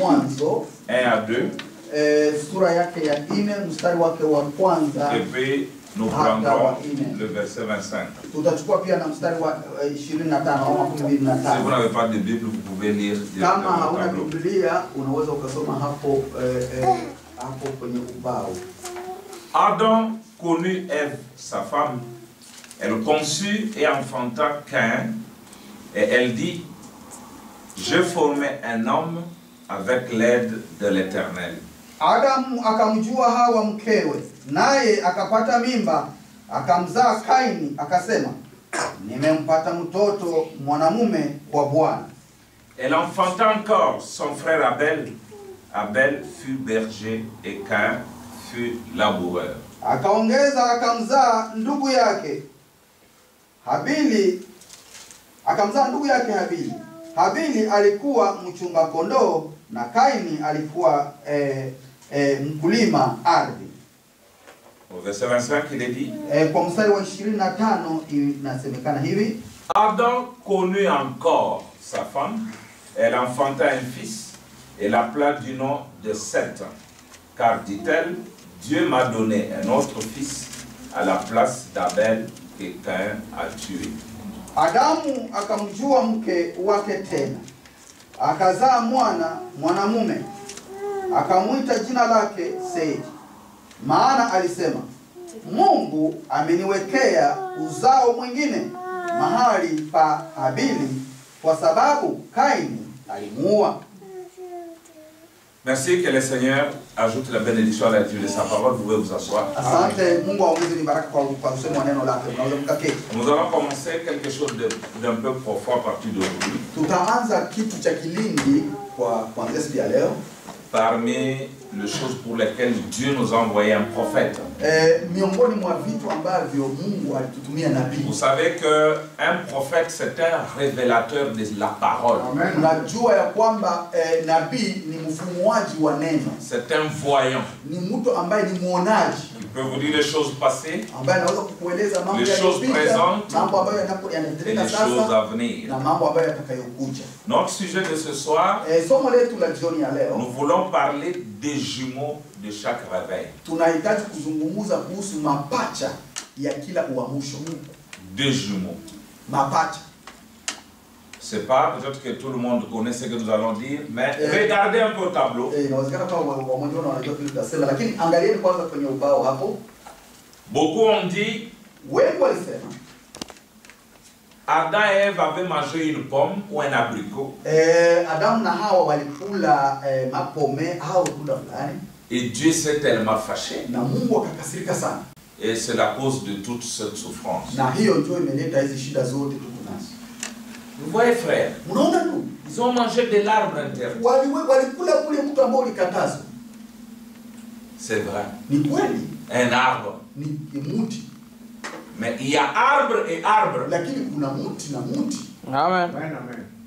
Mwanzo 1 à 2, eh, sura yake ya nne mstari wake wa kwanza et puis nous prendrons le verset 25. tutachukua pia na mstari wa eh, 25 au makumi mbili na Si vous n'avez pas de Bible, vous pouvez lire kama hauna tableau. biblia unaweza ukasoma hapo eh, hapo kwenye ubao Adam connut Ève, sa femme. Elle conçut et enfanta Cain. Et elle dit, je formai un homme avec l'aide de l'Éternel. adamu akamjua hawa mkewe naye akapata mimba akamzaa kaini akasema nimempata mtoto mwanamume kwa bwana Elle enfanta encore son frère Abel. Abel fut berger et Cain fut laboureur. akaongeza akamzaa ndugu yake habili akamzaa ndugu yake habili habili alikuwa mchunga kondoo na kaini alikuwa eh, eh, mkulima ardhi Au verset 25, il est dit, eh, kwa mstari wa ishirini na tano inasemekana hivi Adam connut encore sa femme. Elle enfanta un fils et l'appela du nom de Seth. Car, dit-elle, Dieu m'a donné un autre fils à la place d'Abel que Cain a tué. Adamu akamjua mke wake tena, akazaa mwana mwanamume, akamwita jina lake Seidi, maana alisema, Mungu ameniwekea uzao mwingine mahali pa Habili, kwa sababu Kaini alimuua. Merci, que le Seigneur ajoute la bénédiction à la lecture de sa parole. Vous pouvez vous asseoir. Nous allons commencer quelque chose d'un peu profond à partir d'aujourd'hui. Parmi les choses pour lesquelles Dieu nous a envoyé un prophète. E, nabii. Vous savez qu'un prophète, c'est un révélateur de la parole. E, neno, C'est un voyant. Peut vous dire les choses passées kukueleza mambo Les choses présentes et les choses à venir. Notre sujet de ce soir, E, ya nous voulons parler des jumeaux de chaque réveil. Des jumeaux. C'est pas peut-être que tout le monde connaît ce que nous allons dire, mais regardez un peu au tableau. Beaucoup ont dit Adam et Ève avaient mangé une pomme ou un abricot. Eh, eh, et Dieu s'est tellement fâché. Et c'est la cause de toute cette souffrance. Vous voyez, frère, Unaona ils ont mangé de l'arbre interdit. waliwe- walikula kule mtu ambao ulikatazwa. C'est vrai. Ni kweli, Un arbre. ni ni muti, Mais il y a arbre et arbre. lakini kuna muti na muti. Amen.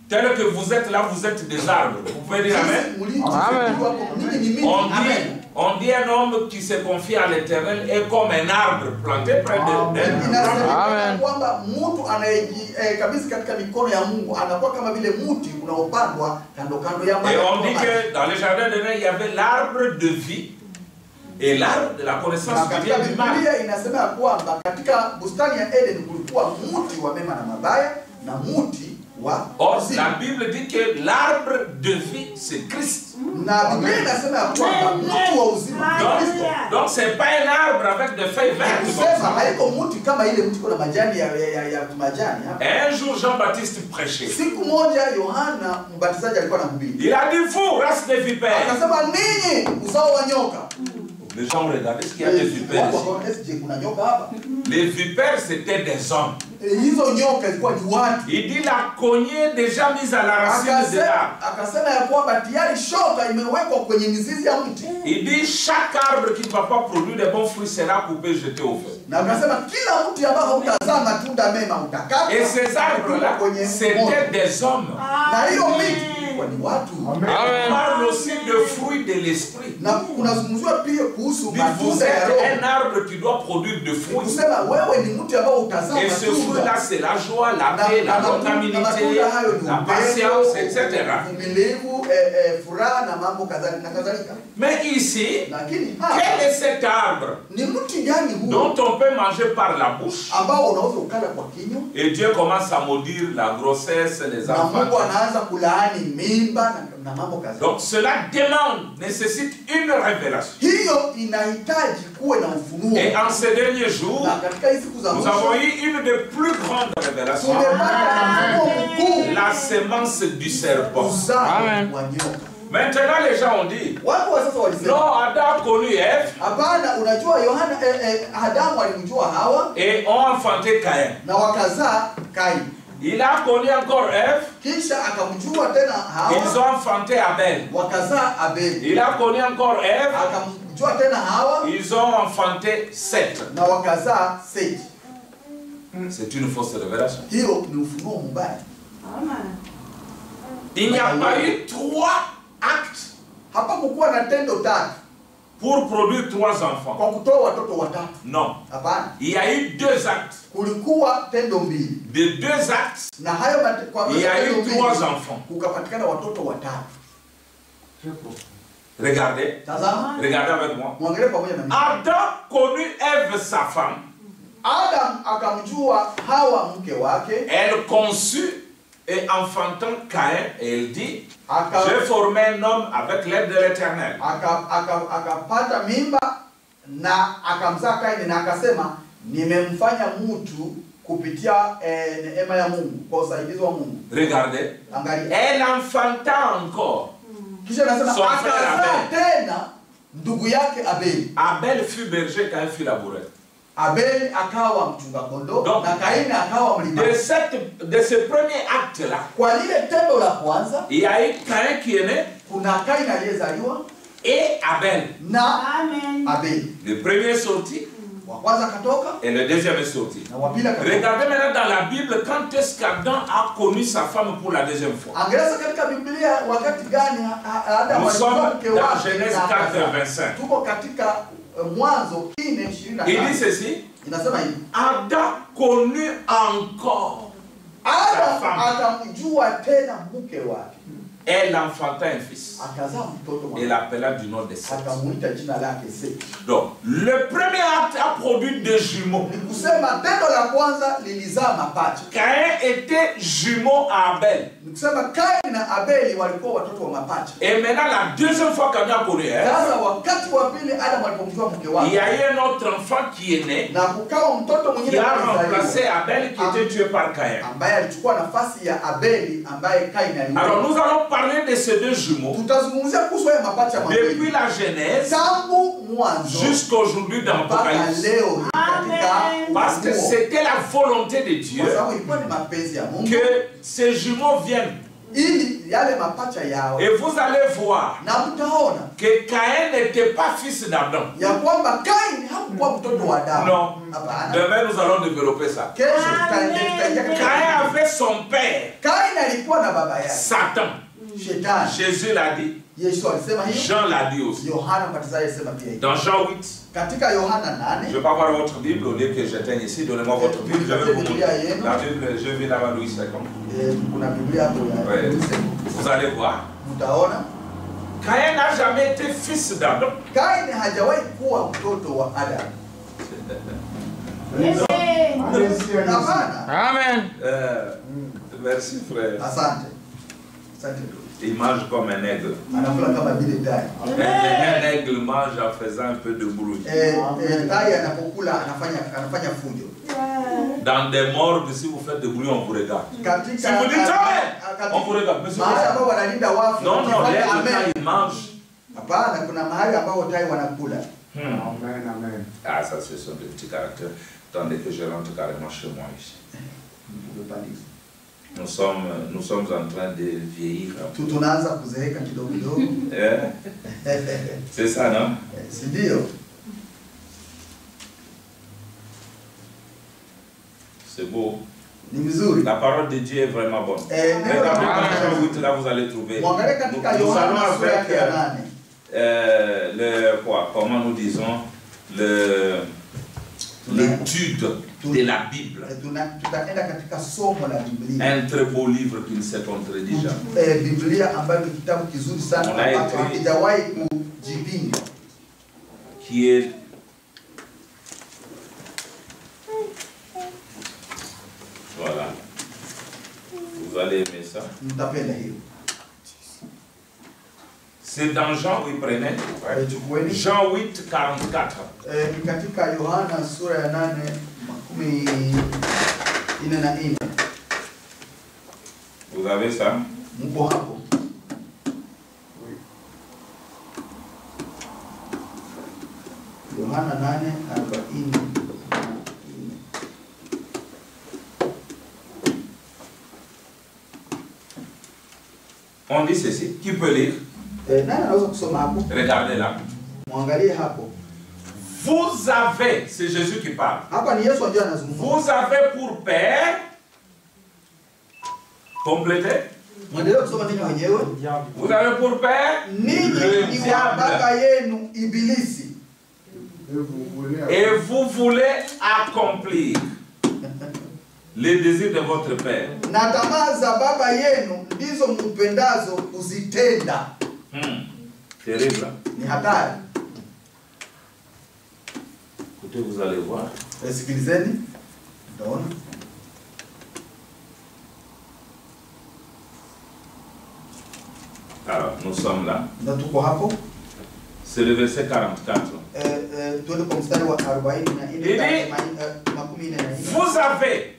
Tel que vous êtes là, vous êtes des arbres. Vous pouvez dire Amen? Amen. On dit, Amen. On dit un homme qui se confie à l'éternel est comme un arbre planté près de- d'un Amen. mtu eh, kabisa katika mikono ya Mungu anakuwa kama vile mti unaopandwa kando kando ya Et on dit que dans le jardin de Noé, il y avait l'arbre de vie et l'arbre de la Na connaissance du bien et du mal. Biblia inasema ya kwamba katika bustani ya Eden kulikuwa mti wa mema na mabaya na mti wa Or, la Bible dit que l'arbre de vie, c'est Christ. Na Biblia inasema ya kwamba mti wa uzima ni Donc, Kristo. donc c'est pas un arbre avec des feuilles vertes. comme Kusema ça. haiko mti kama ile mti kuna majani ya, ya, ya, ya majani hapa. Un jour, Jean-Baptiste prêchait. Siku moja Yohana mbatizaji alikuwa anahubiri. Il a dit, vous, race de vipères. Akasema ninyi uzao wa nyoka. Les gens regardaient ce qu'il y a des vipères Watu ici? wakaona, "Je, kuna nyoka hapa? Les vipères, c'était des hommes. Hizo nyoka zilikuwa ni watu. Il dit la cognée déjà mise à la racine de Akasema, l'arbre. akasema ya kwamba tayari shoka imewekwa kwenye mizizi ya mti, Il dit chaque arbre qui ne va pas produire de bons fruits sera coupé, jeté au feu. na akasema kila mti ambao hautazaa matunda mema utakatwa Et ces kwenye moto. c'était des hommes. Na hiyo miti ni watu. Amen. parle aussi de fruits de l'esprit. Na kunazungumziwa pia kuhusu Il dit, vous matunda ya êtes Roho. un arbre qui doit produire de fruits. kusema wewe ni mti ambao utazaa Et ce fruit-là, matunda. c'est la joie, la paix, la longanimité, la patience, etc. uvumilivu eh, eh, furaha na mambo kadhalika na kadhalika Mais ici, quel est cet arbre dont on peut manger par la bouche et Dieu commence à maudire la grossesse, les enfants. Donc cela demande, nécessite une révélation. Et en ces derniers jours, nous avons eu une des plus grandes révélations, la sémence du serpent. Amen. Maintenant, les gens ont dit, watu wa sasa walisema non, Adam a connu Ève hapana unajua yohana eh, eh, adamu alimjua hawa et ont enfanté Caïn. na wakazaa kaini Il a connu encore Ève, kisha akamjua tena ils hawa ont enfanté Abel. wakazaa Abel. Il a connu encore Ève, akamjua tena hawa ils ont enfanté Seth. na wakazaa Seth. C'est une fausse révélation. hiyo ni ufunuo mbaya Amen. Il n'y a pas eu trois actes hapakukuwa na tendo tatu pour produire trois enfants. kwa kutoa watoto watatu Non. hapana Il y a eu deux actes. kulikuwa tendo mbili De deux actes, na hayo kwa il y a eu trois enfants. kukapatikana watoto watatu Regardez, tazama regardez avec moi. mwangalie pamoja na mimi Adam connut Ève, sa femme. adam akamjua hawa mke wake Elle conçut et enfantant Caïn, et elle dit, j'ai formé un homme avec l'aide de l'éternel. aka- aka- akapata mimba na akamzaa kaini na akasema nimemfanya mtu kupitia eh, neema ya mungu kwa usaidizi wa mungu Regardez. angalia Elle enfanta encore. kisha anasema akazaa Abel. tena ndugu yake abeli Abel fut berger, Caïn fut laboureur. Abeli akawa mchunga kondoo Donc, na kaini akawa De, cette, de ce premier kwa lile tendo la kwanza il y a eu Caïn qui est né kuna kaini aliyezaliwa et Abel. na Amen. abeli Le premier est sorti wa kwanza akatoka et le deuxième est sorti. na wa pili akatoka Regardez maintenant dans la Bible quand est-ce qu'Adam a connu sa femme pour la deuxième fois? angalia katika biblia wakati gani ha- ha- Adamu Nous sommes dans Genèse na akazaa. 4, 25. tuko katika Il dit ceci Adam connut encore. Adamu femme. Elle enfanta un fils. Et l'appela du nom de Seth. akamuita jina lake Seti. Donc, le premier acte a produit deux jumeaux. Caïn était jumeau à Abel. Et maintenant, la deuxième fois qu'Adam a alipomjua mke il y a eu un autre enfant qui est né, qui a remplacé Abel qui était tué par Caïn. Alors, nous allons parler de ces deux jumeaux. Depuis la Genèse tangu mwanzo jusqu'à aujourd'hui dans Amen. Parce que c'était la volonté de Dieu que ces jumeaux viennent. Et vous allez voir que Caïn n'était pas fils d'Adam. Non. Hapana. Demain, nous allons développer ça. Caïn? Avait son père, Satan. Shetani. Jésus l'a dit, Yesu alisema hiyo, Jean l'a dit aussi. Yohana Mbatizaji alisema pia hiyo. Dans Jean 8, Katika Yohana je ne 8 vais pas voir votre Bible au lieu que j'éteigne ici. Donnez-moi votre Bible, je vais vous montrer. La Bible, je vis là-bas, Louis II. eh, kuna Biblia hapo ya Ouais. Vous allez voir. mtaona Caïn n'a jamais été fils d'Adam. Kaini hajawahi kuwa mtoto wa Adamu. Amen. Amen. Euh, merci frère. Asante. Asante. Il mange comme un aigle. Un, aigle mange en faisant un peu de bruit. Eh, eh. Dans des morgues, si vous faites du bruit, on vous regarde. Si vous dites jamais, on vous regarde. Mais pas Non, non, l'aigle, quand il mange. Hmm. Amen, amen. Ah, ça, ce sont des petits caractères. Attendez que je rentre carrément chez moi ici. Nous sommes, nous sommes en train de vieillir. Eh? C'est ça, non? Si ndio? C'est beau. La parole de Dieu est vraiment bonne. Eh, Regardez dans Jean vizuri. 8, là vous allez trouver. Nous, nous allons avec euh, euh, le, quoi, comment nous disons, le- l'étude de la Bible. Un très beau livre qui ne s'est hakijawahi kujipinga. qui est voilà. Vous allez aimer ça. C'est dans Jean oui prenez. Chukueni Jean 8 44 makumi nne na nne. vous avez ça hapo? Yohana nane na nne. on dit ceci qui peut lire? Eh, regardez là. Vous avez c'est Jésus qui parle. Vous avez pour père complétez vous avez pour père le diable. et vous voulez accomplir. les désirs de votre père. Na tamaa za baba yenu ndizo mpendazo kuzitenda. Hmm. terrible hein? Ni hatari. Écoutez vous allez voir Sikilizeni, utaona. alors nous sommes là Na tuko hapo. c'est le verset 44 Eh, eh, tuende kwa mstari wa 44 Ili- eh, makumi nne na nne. Vous avez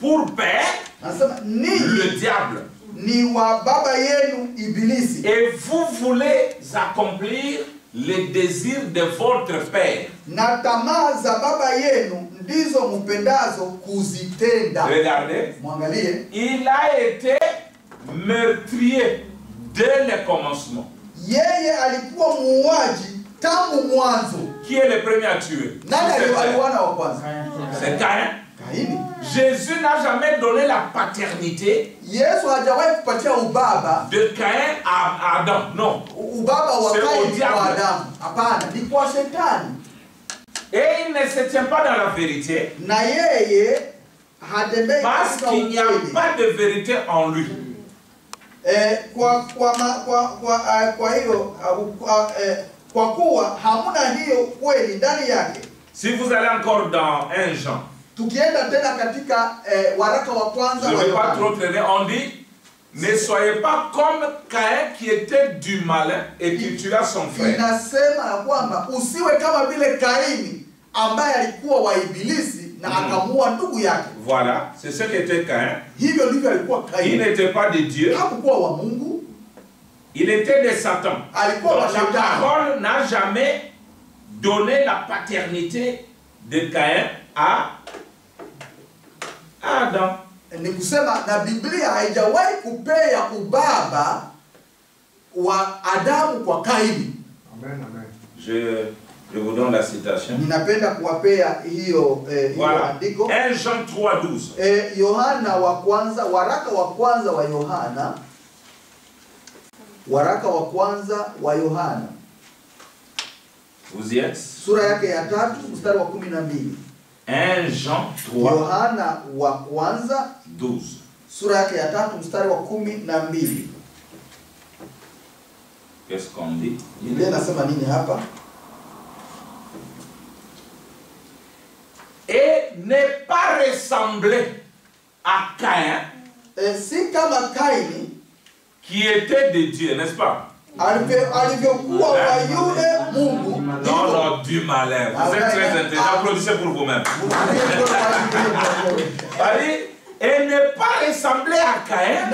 pour père Anasema ninyi le diable ni wa baba yenu Ibilisi et vous voulez accomplir les désirs de votre père. na tamaa za baba yenu ndizo mpendazo kuzitenda. Regardez, il a été meurtrier dès le commencement. yeye alikuwa muuaji tangu mwanzo. Qui est le premier à tuer? Nani C'est Caïn. Jésus n'a jamais donné la paternité de Caïn à Adam. Non. C'est. Et il ne se tient pas dans la vérité parce qu'il n'y a pas de vérité en lui. Si vous allez encore dans 1 Jean, Tukienda tena katika eh, waraka wa kwanza je vais pas trop traîner, on dit ne soyez pas comme Caïn qui était du malin et qui tua son frère. inasema ya kwamba usiwe kama vile Kaini ambaye alikuwa wa Ibilisi na Mhm. akamuua ndugu yake. Voilà, c'est ce qu'était Caïn. Hivyo ndivyo alikuwa Il Kaini. n'était pas de Dieu, Hakukuwa wa Mungu, il était de Satan. alikuwa wa Donc la shetani. parole n'a jamais donné la paternité de Caïn à Adam. Ni kusema na Biblia haijawahi kupea ubaba wa Adamu kwa Kaini. Amen, amen. Je, je vous donne la citation. Ninapenda kuwapea hiyo eh, andiko. Voilà. andiko 1 Jean 3:12. eh, Yohana wa kwanza, waraka wa kwanza wa Yohana, waraka wa kwanza wa Yohana Vous y êtes sura yake ya tatu mstari wa kumi na mbili 1 Jean 3, Yohana wa kwanza 12. sura yake ya tatu mstari wa kumi na mbili Qu'est-ce qu'on dit Biblia inasema nini hapa? Et ne pas ressemblé à Caïn, Et si kama Caïn qui était de Dieu, n'est-ce pas yule Mungu Non, non, du malin. Vous êtes très intelligent. Applaudissez pour vous-même. C'est-à-dire, et n'est pas ressemblé à Caïn,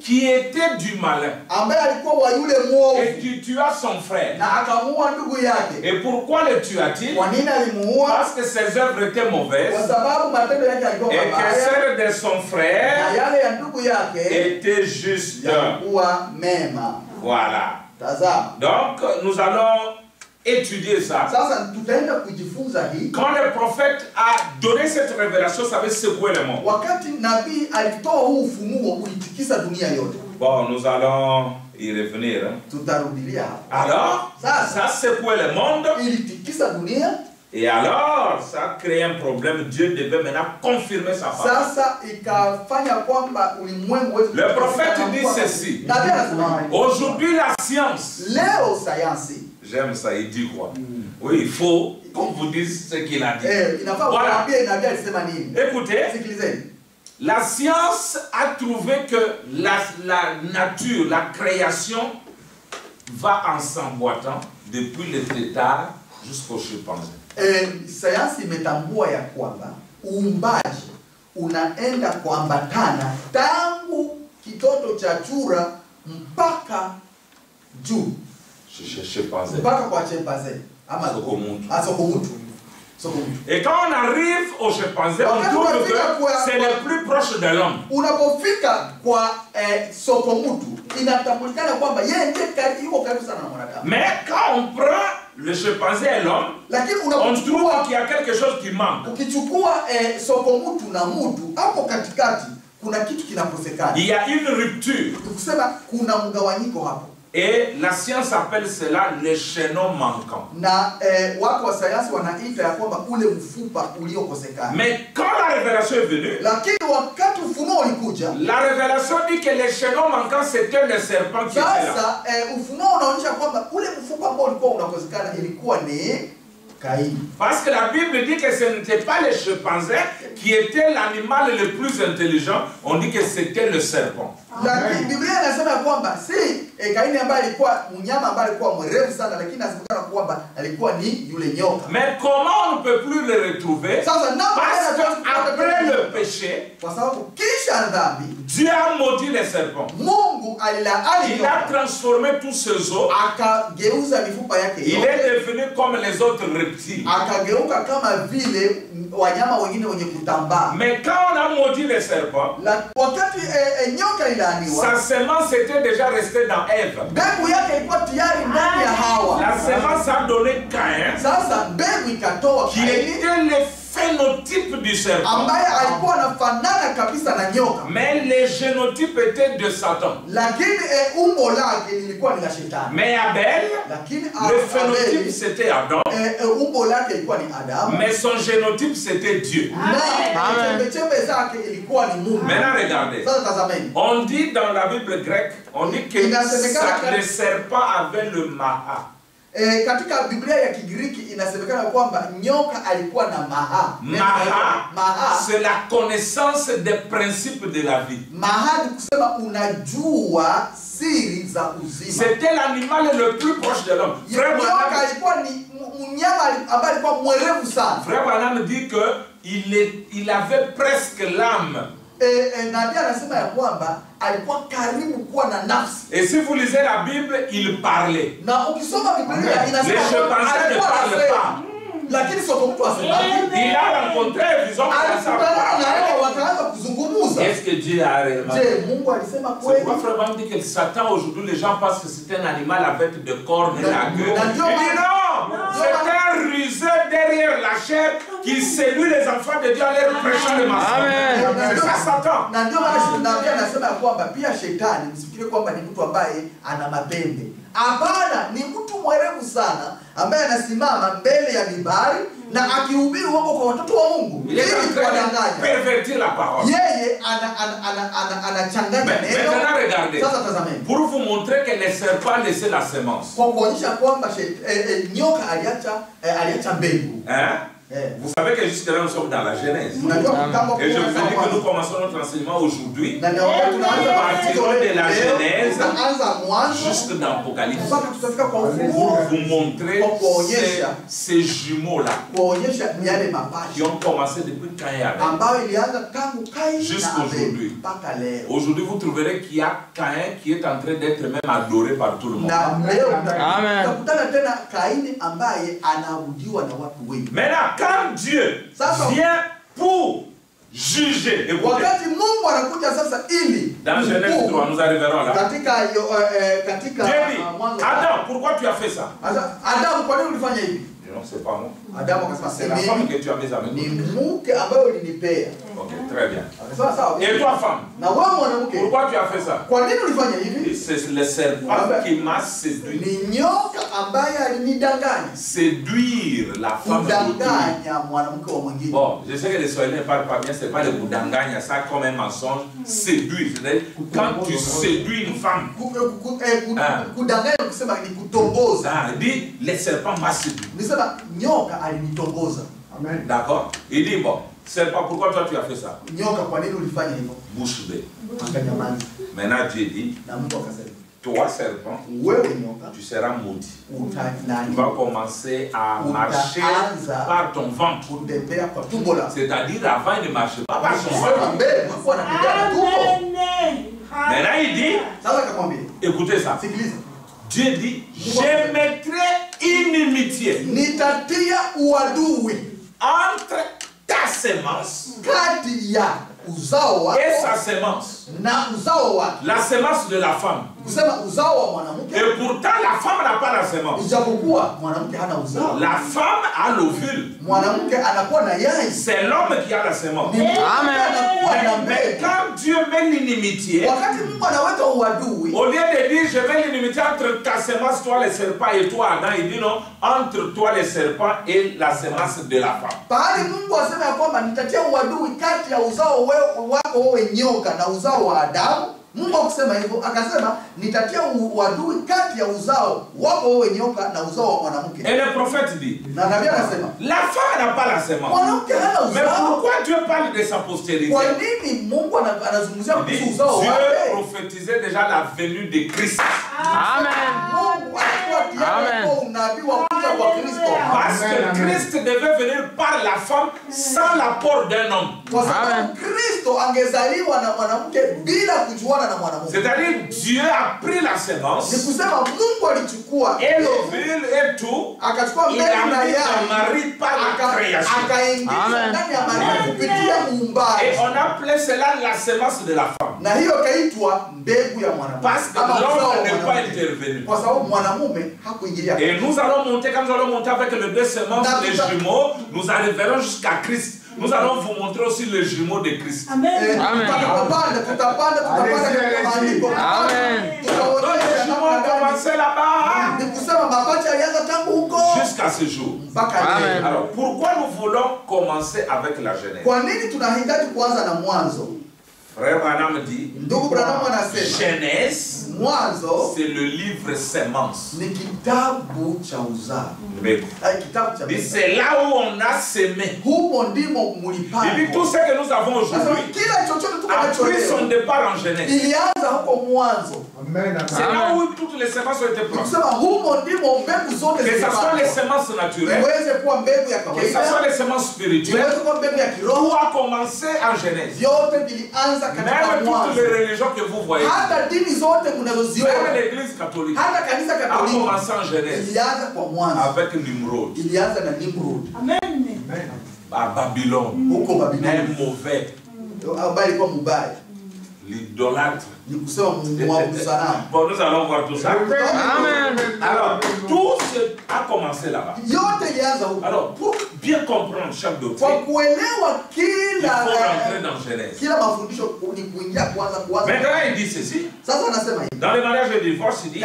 qui était du malin et qui tua son frère. Et pourquoi le tua-t-il? Parce que ses œuvres étaient mauvaises et que celles de son frère étaient justes. Voilà. Donc, nous allons étudier ça. sasa, tutaenda kujifunza hii. Quand le prophète a donné cette révélation, ça avait secoué le monde. Wakati nabii alitoa huu ufunuo, ulitikisa dunia yote. Bon, nous allons y revenir. hein. Tutarudilia. Alors, Ça, secoué le monde. Ilitikisa dunia Et alors, ça a créé un problème. Dieu devait maintenant confirmer sa parole. Le prophète dit ceci. Aujourd'hui, la science, j'aime ça, il dit quoi? Oui, il faut qu'on vous dise ce qu'il a dit. eh, Voilà. Écoutez, la science a trouvé que la, la nature, la création va en s'emboîtant depuis le tétard jusqu'au chimpanzé. eh, sayansi imetambua ya kwamba uumbaji unaenda kuambatana tangu kitoto cha chura mpaka juu Chez- chez chimpanzé. Mpaka kwa chimpanzee ama Sokomutu. Ah, Et quand on arrive au chimpanzé, on trouve que c'est le plus proche de l'homme. unapofika kwa eh, sokomutu inatambulikana kwamba yeye ndiye yuko karibu sana na mwanadamu Mais quand on prend le chimpanzé et l'homme, lakini on trouve qu'il y a quelque chose qui manque. ukichukua eh, sokomutu na mutu hapo katikati kuna kitu kinakosekana Il y a une rupture. ni kusema kuna mgawanyiko hapo Et la science appelle cela le chaînon manquant. eh, Mais quand la révélation est venue, la révélation dit que le chaînon manquant, c'était le serpent qui était là. Parce que la Bible dit que ce n'était pas le chimpanzé qui était l'animal le plus intelligent, on dit que c'était le serpent. lakini biblia inasema ya kwamba si eh, kaini ambaye alikuwa mnyama ambaye alikuwa mwerevu sana lakini asemekana kwamba alikuwa ni yule nyoka. Mais comment on ne peut plus le retrouver? Sasa namna Parce gani hatuwezi kupata qu'après tena? le péché, kwa sababu kisha dhambi Dieu a maudit les serpents. mungu alilaani Il a transformé tous ces os. akageuza mifupa yake Il est devenu comme les autres reptiles. akageuka kama vile wanyama wengine wenye kutambaa Mais quand on a maudit les serpents, La- wakati eh, eh, nyoka sa semence était déjà restée dans Ève. mbegu yake ilikuwa tayari ndani ya hawa La semence a donné Caïn, sasa mbegu ikatoa qui Kaini était le phénotype du serpent. ambaye alikuwa anafanana kabisa na nyoka Mais le génotype était de Satan. lakini eh, umbo lake lilikuwa ni la shetani Mais Abel, lakini le phénotype c'était Adam, eh, eh, umbo lake ilikuwa ni adamu mais son génotype c'était Dieu. na chembechembe zake ilikuwa ni mungu Maintenant regardez. sasa tazameni On dit dans la Bible grecque, on dit que le serpent avait le maha. Eh, katika biblia ya kigiriki inasemekana kwamba nyoka alikuwa na maha Maha, maha c'est la connaissance des principes de la vie. maha ni kusema unajua siri za uzima C'était l'animal le plus proche de l'homme. Frère nyoka alikuwa ni mnyama ambaye alikuwa mwerevu sana Frère Branham dit que il, est, il avait presque l'âme. Nabii anasema ya kwamba alikuwa karibu kuwa na nafsi Et si vous lisez la Bible, il parlait. na ukisoma biblia Les inasema kwamba chimpanzés ne alikuwa parlent anasema. Lakini soko mtu asemaje Il a rencontré, ils ont commencé à alikutana na yeye parler. wakaanza kuzungumuza Est-ce que Dieu a réellement je mungu alisema kweli dit que Satan aujourd'hui, les gens pensent que c'est un animal avec des cornes et la. Il dit non, c'est un rusé derrière la chair qui séduit les enfants de Dieu en leur prêchant le mensonge. C'est ça Satan. na ndio maana nabii anasema ya kwamba pia shetani msifikiri kwamba ni mtu ambaye ana mapembe hapana ni mtu mwerevu sana ambaye anasimama mbele ya mibari na akihubiri uongo kwa watoto wa mungu Il est ili en train de kuwadanganya pervertir la parole. yeye ana- ana- ana- ana- anachanganya Mais neno maintenant regardez, sasa tazameni pour vous montrer que les serpents laissaient la semence. kwa kuonyesha kwamba shet- eh, eh, nyoka aliacha eh, aliacha mbegu Hein? Eh, Vous savez que jusque-là, nous sommes dans la Genèse. Et je vous ai dit que nous commençons notre enseignement aujourd'hui. Tunaanza Partirons de la leo, Genèse jusque dans l'Apocalypse. Pour vous montrer ces, ces jumeaux-là qui ont commencé depuis na Jusqu'aujourd'hui. Aujourd'hui, vous trouverez qu'il y a Caïn qui est en train d'être même adoré par tout le monde. Amen. Maintenant, quand Dieu Ça, ça- vient pour juger, écoutez, dans Genèse hukumu, 3, nous arriverons là. yo- eh, eh, Dieu dit, Adam, pourquoi tu as fait ça? Sasa, Adamu, kwa nini ulifanya hivi? Non, c'est pas moi. Adamu akasema C'est la femme que tu as mise avec ni mke ambaye ulinipea. Ok, très bien. Akasema sawa. Et toi, femme, Na wewe mwanamke, pourquoi tu as fait ça? Kwa nini ulifanya hivi? Et c'est le serpent qui m'a séduit. ni nyoka ambaye alinidanganya Séduire la femme d'autrui. kudanganya mwanamke wa mwingine Bon, je sais que les Swahiliens ne parlent pas bien, c'est pas le boudanganya, ça comme un mensonge. Séduire, c'est-à-dire quand tu séduis une femme, Ku- ku- ku- Ah. kudanganya kusema ni kutongoza dit le serpent m'a séduit. Nisema nyoka alinitongoza D'accord Il dit bon, serpent, pourquoi toi tu as fait ça nyoka kwa nini ulifanya hivyo? Bouche bée. akanyamaza Maintenant Dieu dit, na mungu akasema toi serpent, wewe nyoka tu seras maudit. Tu vas commencer à marcher par ton ventre. kwa tumbo C'est-à-dire avant il ne marchait pas par son ventre. mbele hakuwa anatembea na tumbo Maintenant il dit, sasa akamwambia écoutez ça. sikiliza Dieu dit, je mettrai inimitié nitatia uadui entre ta semence kati ya uzao et wako sa semence. na uzao wake La semence de la femme. kusema uzao wa mwanamke Et pourtant, la femme n'a pas la semence. ijapokuwa mwanamke hana uzao La femme a l'ovule. mwanamke anakuwa na yai C'est l'homme qui a la semence. mwanamke anakuwa na mbegu Dieu met l'inimitié, au lieu de dire je mets l'inimitié entre ta semence, toi les serpents et toi Adam, il dit non, entre toi les serpents et la semence de la femme. Mungu hivyo akasema nitatia uadui kati ya uzao wako wewe nyoka na uzao wa mwanamke. Et le prophète dit, na nabii anasema la femme n'a pas la semence. mwanamke hana Mais pourquoi Dieu parle de sa postérité kwa nini mungu ana- anazungumzia Il dit, kuhusu uzao Dieu prophétisait déjà la venue de Christ. mungu Amen. kwa unabii wa kuja kwa kristo Parce que Christ devait venir par la femme sans l'apport d'un homme. kwa sababu Amen. kristo angezaliwa na mwanamke bila kujuana na mwanamume. C'est-à-dire Dieu a pris la ni semence kusema mungu alichukua et l'ovule et tout. akachukua Il a mbegu na mis yai mari Marie par la création. akaingiza ndani ya Maria kupitia muumbaji Et on appelait cela la semence de la femme. na hiyo kaitwa mbegu ya mwanamume Parce que l'homme n'est pas intervenu. kwa sababu mwanamume Et nous allons monter, quand nous allons monter avec les deux semences, les jumeaux, nous arriverons jusqu'à Christ. Nous allons vous montrer aussi les jumeaux de Christ. Amen. Donc les jumeaux ont commencé là-bas. Jusqu'à ce jour. Amen. Alors, pourquoi nous voulons commencer avec la Genèse? Branham ndugu branamu anasema Genèse, mwanzo c'est le livre sémence. ni kitabu cha uzao. Kitabu uzao. c'est là où on a semé. humo ndimo Il dit tout ce que nous avons aujourd'hui kila chochote son départ en Genèse. ilianza huko mwanzo. C'est là où toutes les semences ont été humo ndimo mbegu zote Que ce soit les semences naturelles, iweze kuwa mbegu ya que ce soit les semences spirituelles, iweze kuwa mbegu ya tout a commencé en Genèse. vyote vilianza katika Même toutes les religions que vous voyez, hata dini zote même l'église catholique, hata kanisa a katoliki commencé en Genèse. ilianza kwa mwanzo avec Nimrod. Ilianza na nimrod. À Babylone, huko un babiloni mauvais, ambaye ilikuwa mubaya. L'idolâtre. nous allons voir tout ça. Amen. Alors, tout ce a commencé là-bas. Alors, pour bien comprendre chaque doctrine, il faut rentrer dans Genèse. Maintenant, il dit ceci. Dans le mariage et divorce, il dit,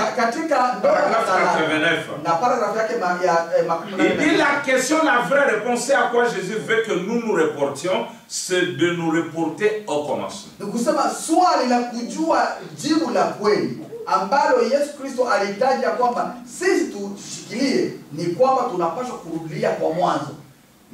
paragraphe talaka 89, na paragrafu yake ma- ya eh, il dit la question, la vraie réponse, c'est à quoi Jésus veut que nous nous reportions, c'est de nous reporter au commencement. Ambalo yesu kristo kwamba sisi tushikilie ni kwamba tunapaswa kwa mwanzo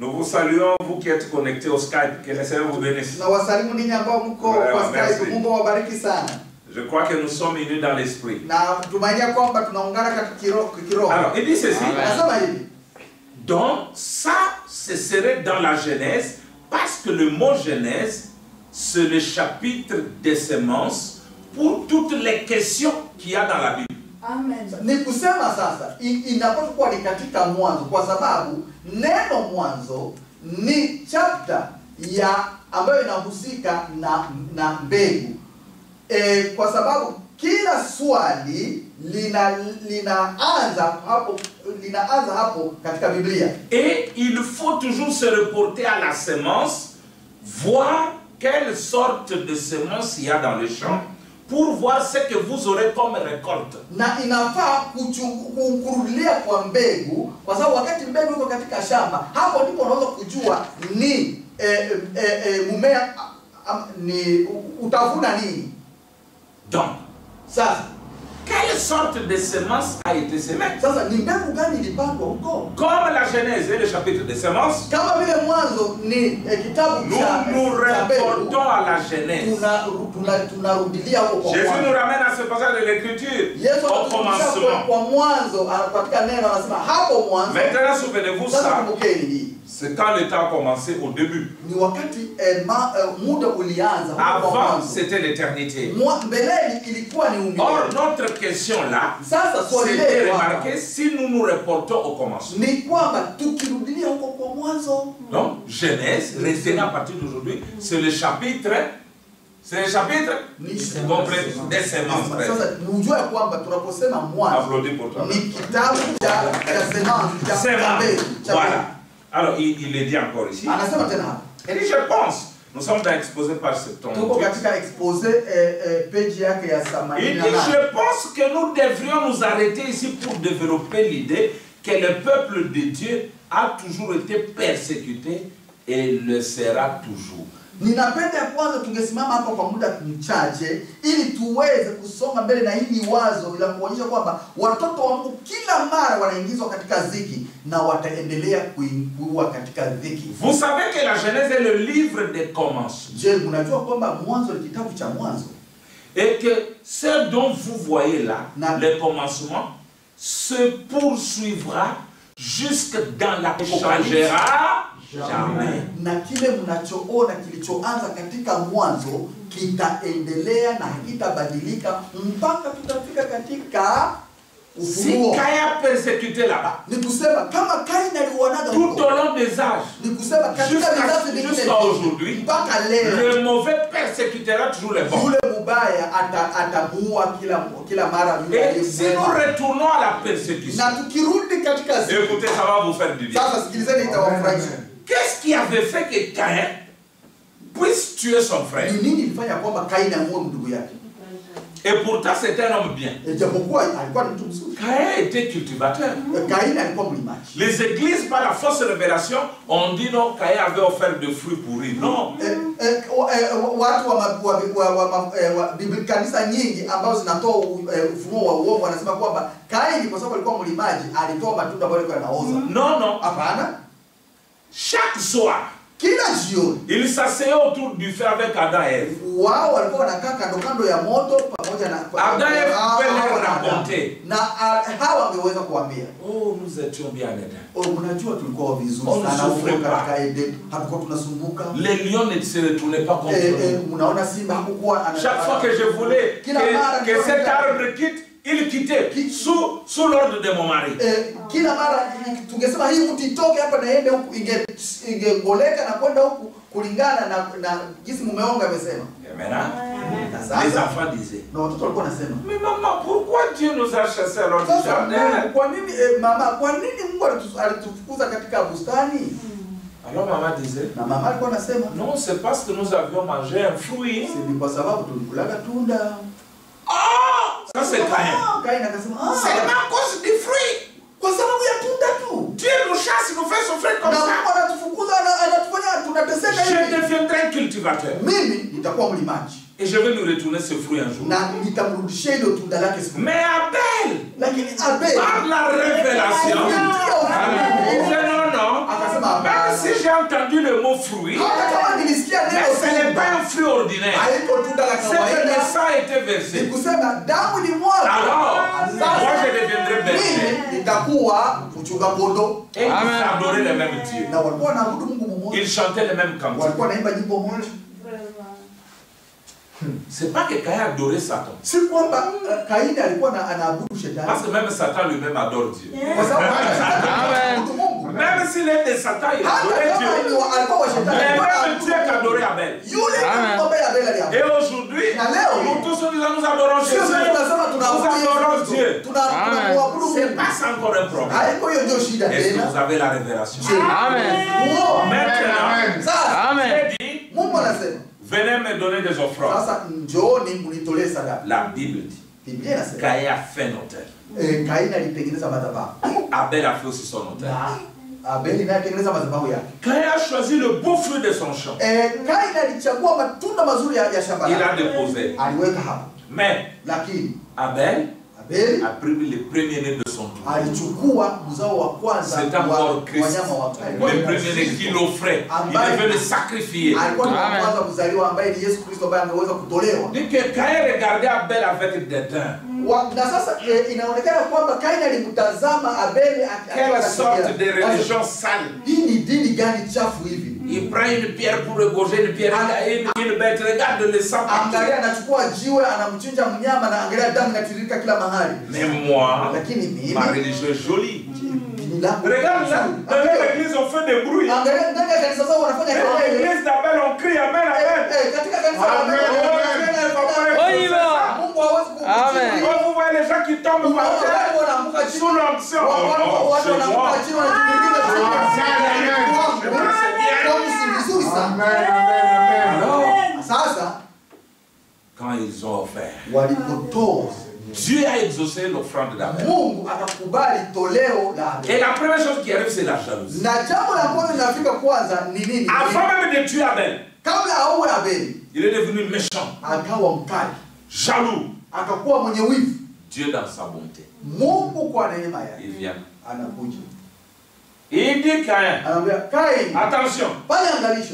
Nous vous saluons, vous qui êtes connectés au Skype, que le Seigneur vous bénisse. na wasalimu ninyi ambao mko Ouais, kwa ouais, merci. Skype, mungu awabariki sana Je crois que nous sommes unis dans l'esprit. na tumainia kwamba tunaungana katika kiro- kiroho Alors, il dit ceci. anasema hivi Donc, ça, ce serait dans la Genèse, parce que le mot Genèse, c'est le chapitre des semences pour toutes les questions qu'il y a dans la Bible. ni kusema sasa i- inapaswa kuwa ni katika mwanzo kwa sababu neno mwanzo ni chapter ya ambayo inahusika na na mbegu. E, kwa sababu kila swali lina linaanza hapo linaanza hapo katika biblia. Et il faut toujours se reporter à la semence, voir quelle sorte de semence il y a dans le champ, pour voir ce que vous aurez comme récolte. na inafaa kuchu- kwa mbegu kwa sababu wakati mbegu iko katika shamba hapo ndipo unaweza kujua ni eh, eh, eh, mumea ah, ah, ni utavuna nini Donc, sasa quelle sorte de semence a été semée? Comme la Genèse est le chapitre des semences, eh, nous nous reportons à la Genèse. Jésus nous ramène à ce passage de l'écriture au commencement. Maintenant, souvenez-vous ça, c'est quand le temps a commencé au début. eh, eh, Avant, c'était l'éternité. Or, notre question là, letu hapa remarquer si nous nous reportons au commencement. Donc, Genèse, retenez à partir d'aujourd'hui, c'est le chapitre, c'est le chapitre complet des semences. Applaudis pour toi. ni kitabu cha cha semence cha cha Semence. mbegu cha Voilà. Alors, il, il est dit encore ici. hapa Il dit, je pense, nous sommes dans exposé par eh, page yake ya Il dit, je pense que nous devrions nous arrêter ici pour développer l'idée que le peuple de Dieu a toujours été persécuté et le sera toujours. Ninapenda ya kwanza tungesimama hapa kwa muda mchache ili tuweze kusonga mbele na hili wazo la kuonyesha kwamba watoto wa Mungu kila mara wanaingizwa katika dhiki na wataendelea kuingua katika dhiki. Vous savez que la Genèse est le livre des commencements. Je, mnajua kwamba Mwanzo ni kitabu cha mwanzo Et que ce dont vous voyez là, Na- le commencement, se poursuivra jusque dans la changera jamais. na kile mnachoona kilichoanza katika mwanzo kitaendelea na hakitabadilika mpaka tutafika katika Si ufunuo. Caïn a persécuté là-bas, Ni kusema kama Kaini aliuonaga tout au long des âges, ni kusema katika Jusqu'à- vizazi vingine jusqu'à vingi, aujourd'hui, mpaka leo. le mauvais persécutera toujours les bons. yule mubaya ata- atamuua kila kila mara yule Et aliye si nous retournons à la persécution, na tukirudi katika zi- écoutez, ça va vous faire du bien. sasa sikilizeni itawafurahisha Qu'est-ce qui avait fait que Caïn puisse tuer son frère? Et pourtant, c'était un homme bien. Caïn était cultivateur. Mlimaji Les églises, par la fausse révélation, ont dit non, Caïn avait offert des fruits pourris. Non. Eh, wa- eh, eh, eh. Non, non. Chaque soir, kila jioni il s'asseyait autour du feu avec Adam et Ève. wao walikuwa wanakaa kando kando ya moto pamoja na Adam na- pouvait Hawa leur na Adamu. raconter. na hawa wangeweza kuambia Oh, nous étions bien en Éden. "Oh, mnajua tulikuwa vizuri On sana souffrait huko pas. katika Eden, hatukuwa tunasumbuka Les lions ne se retournaient pas contre Eh, eh, nous. simba hakukuwa Chaque fois que je voulais que, que cet arbre quitte, il quittait ki, sous, sous l'ordre de mon mari. Eh, kila mara tungesema hii mtu itoke hapa na iende huku inge- ingegoleka na kwenda huku kulingana na, na jinsi mumeonga amesema Amen. les enfants disaient na watoto walikuwa nasema. Mais maman, pourquoi Dieu nous a chassé alors du jardin kwa nini eh, mama kwa nini Mungu alitu- alitufukuza katika bustani Alors maman disait na mama alikuwa anasema Non, c'est parce que nous avions mangé un fruit. C'est ni kwa sababu tulikulaga tunda Ah Ça c'est Caïn. Ah, Kaini akasema C'est "Ah, à cause du fruit. kwa sababu ya tunda tu Dieu nous chasse, nous fait souffrir comme ça. Mungu anatufukuza ana- anatufanya tunateseka Je deviendrai un cultivateur. mimi nitakuwa mlimaji Et je vais lui retourner ce fruit un jour. na nitamrudishia hilo tunda lake siku Mais Abel, lakini Abel par la révélation, non, akasema Même si j'ai entendu le mot fruit, mais ce n'est pas un fruit ordinaire. la C'est que le sang était ni versé. Alors, moi je deviendrai berger. Et ils adoraient le même Dieu. Ils chantaient le même cantique. walikuwa wanaimba nyimbo moja C'est pas que Caïn adorait Satan. uh, na, anaabudu Parce que même Satan lui-même adore Dieu. Même s'il est de Satan, il adorait Dieu. Mais même Dieu qui adorait Abel. Et aujourd'hui, nous tous nous disons, nous adorons Jésus. Nous adorons Yesu Dieu. C'est Mungu pas encore un problème. Est-ce que vous avez la révélation? Amen. Maintenant, Amen. dit, venez me donner des offrandes. La Bible dit, Caïn a fait alitengeneza madhabahu Abel a fait aussi son autel. Abeli naye atengeneza madhabahu yake Caïn a choisi le beau fruit de son champ. eh, kaini alichagua matunda mazuri ya, ya shamba Il a déposé. aliweka hapo Mais lakini Abel a pris les premiers-nés de son tour. alichukua mzao wa kwanza C'est wa encore Christ. wanyama wa Le premier-né qu'il offrait, il devait le sacrifier. alikuwa kwanza kuzaliwa ambaye ni Yesu Kristo ambaye angeweza kutolewa Dit que Caïn regardait Abel avec dédain. Wa, na sasa e, inaonekana kwamba Kaini alimtazama Abeli aki- akiwa Quelle sorte katika- de religion sale? hii ni dini gani chafu hivi? Il prend une pierre pour égorger une pierre, une, une bête. Regarde le sang. partout. angalia anachukua jiwe anamchinja mnyama na angalia damu inatiririka kila mahali Mais moi, lakini mimi ma religion est jolie. là. Regarde là, dans l'église, on fait des bruits. Dans l'église d'Abel, on crie Amen, Amen. Amen, Amen. On y va. Amen. Quand vous voyez les gens qui tombent par terre, sous l'onction. Ah, amen, Amen, Amen. Quand ils ont offert. Dieu a exaucé l'offrande d'Abel. mungu akakubali toleo la Abeli. Et la première chose qui arrive, c'est la jalousie. na jambo la kwanza linafika kwanza ni nini? Avant même de tuer Abel, kabla auwe abeli il est devenu méchant, akawa mkali jaloux. akakuwa mwenye wivu Dieu, dans sa bonté, mungu kwa neema yake il vient. Il dit kaini attention,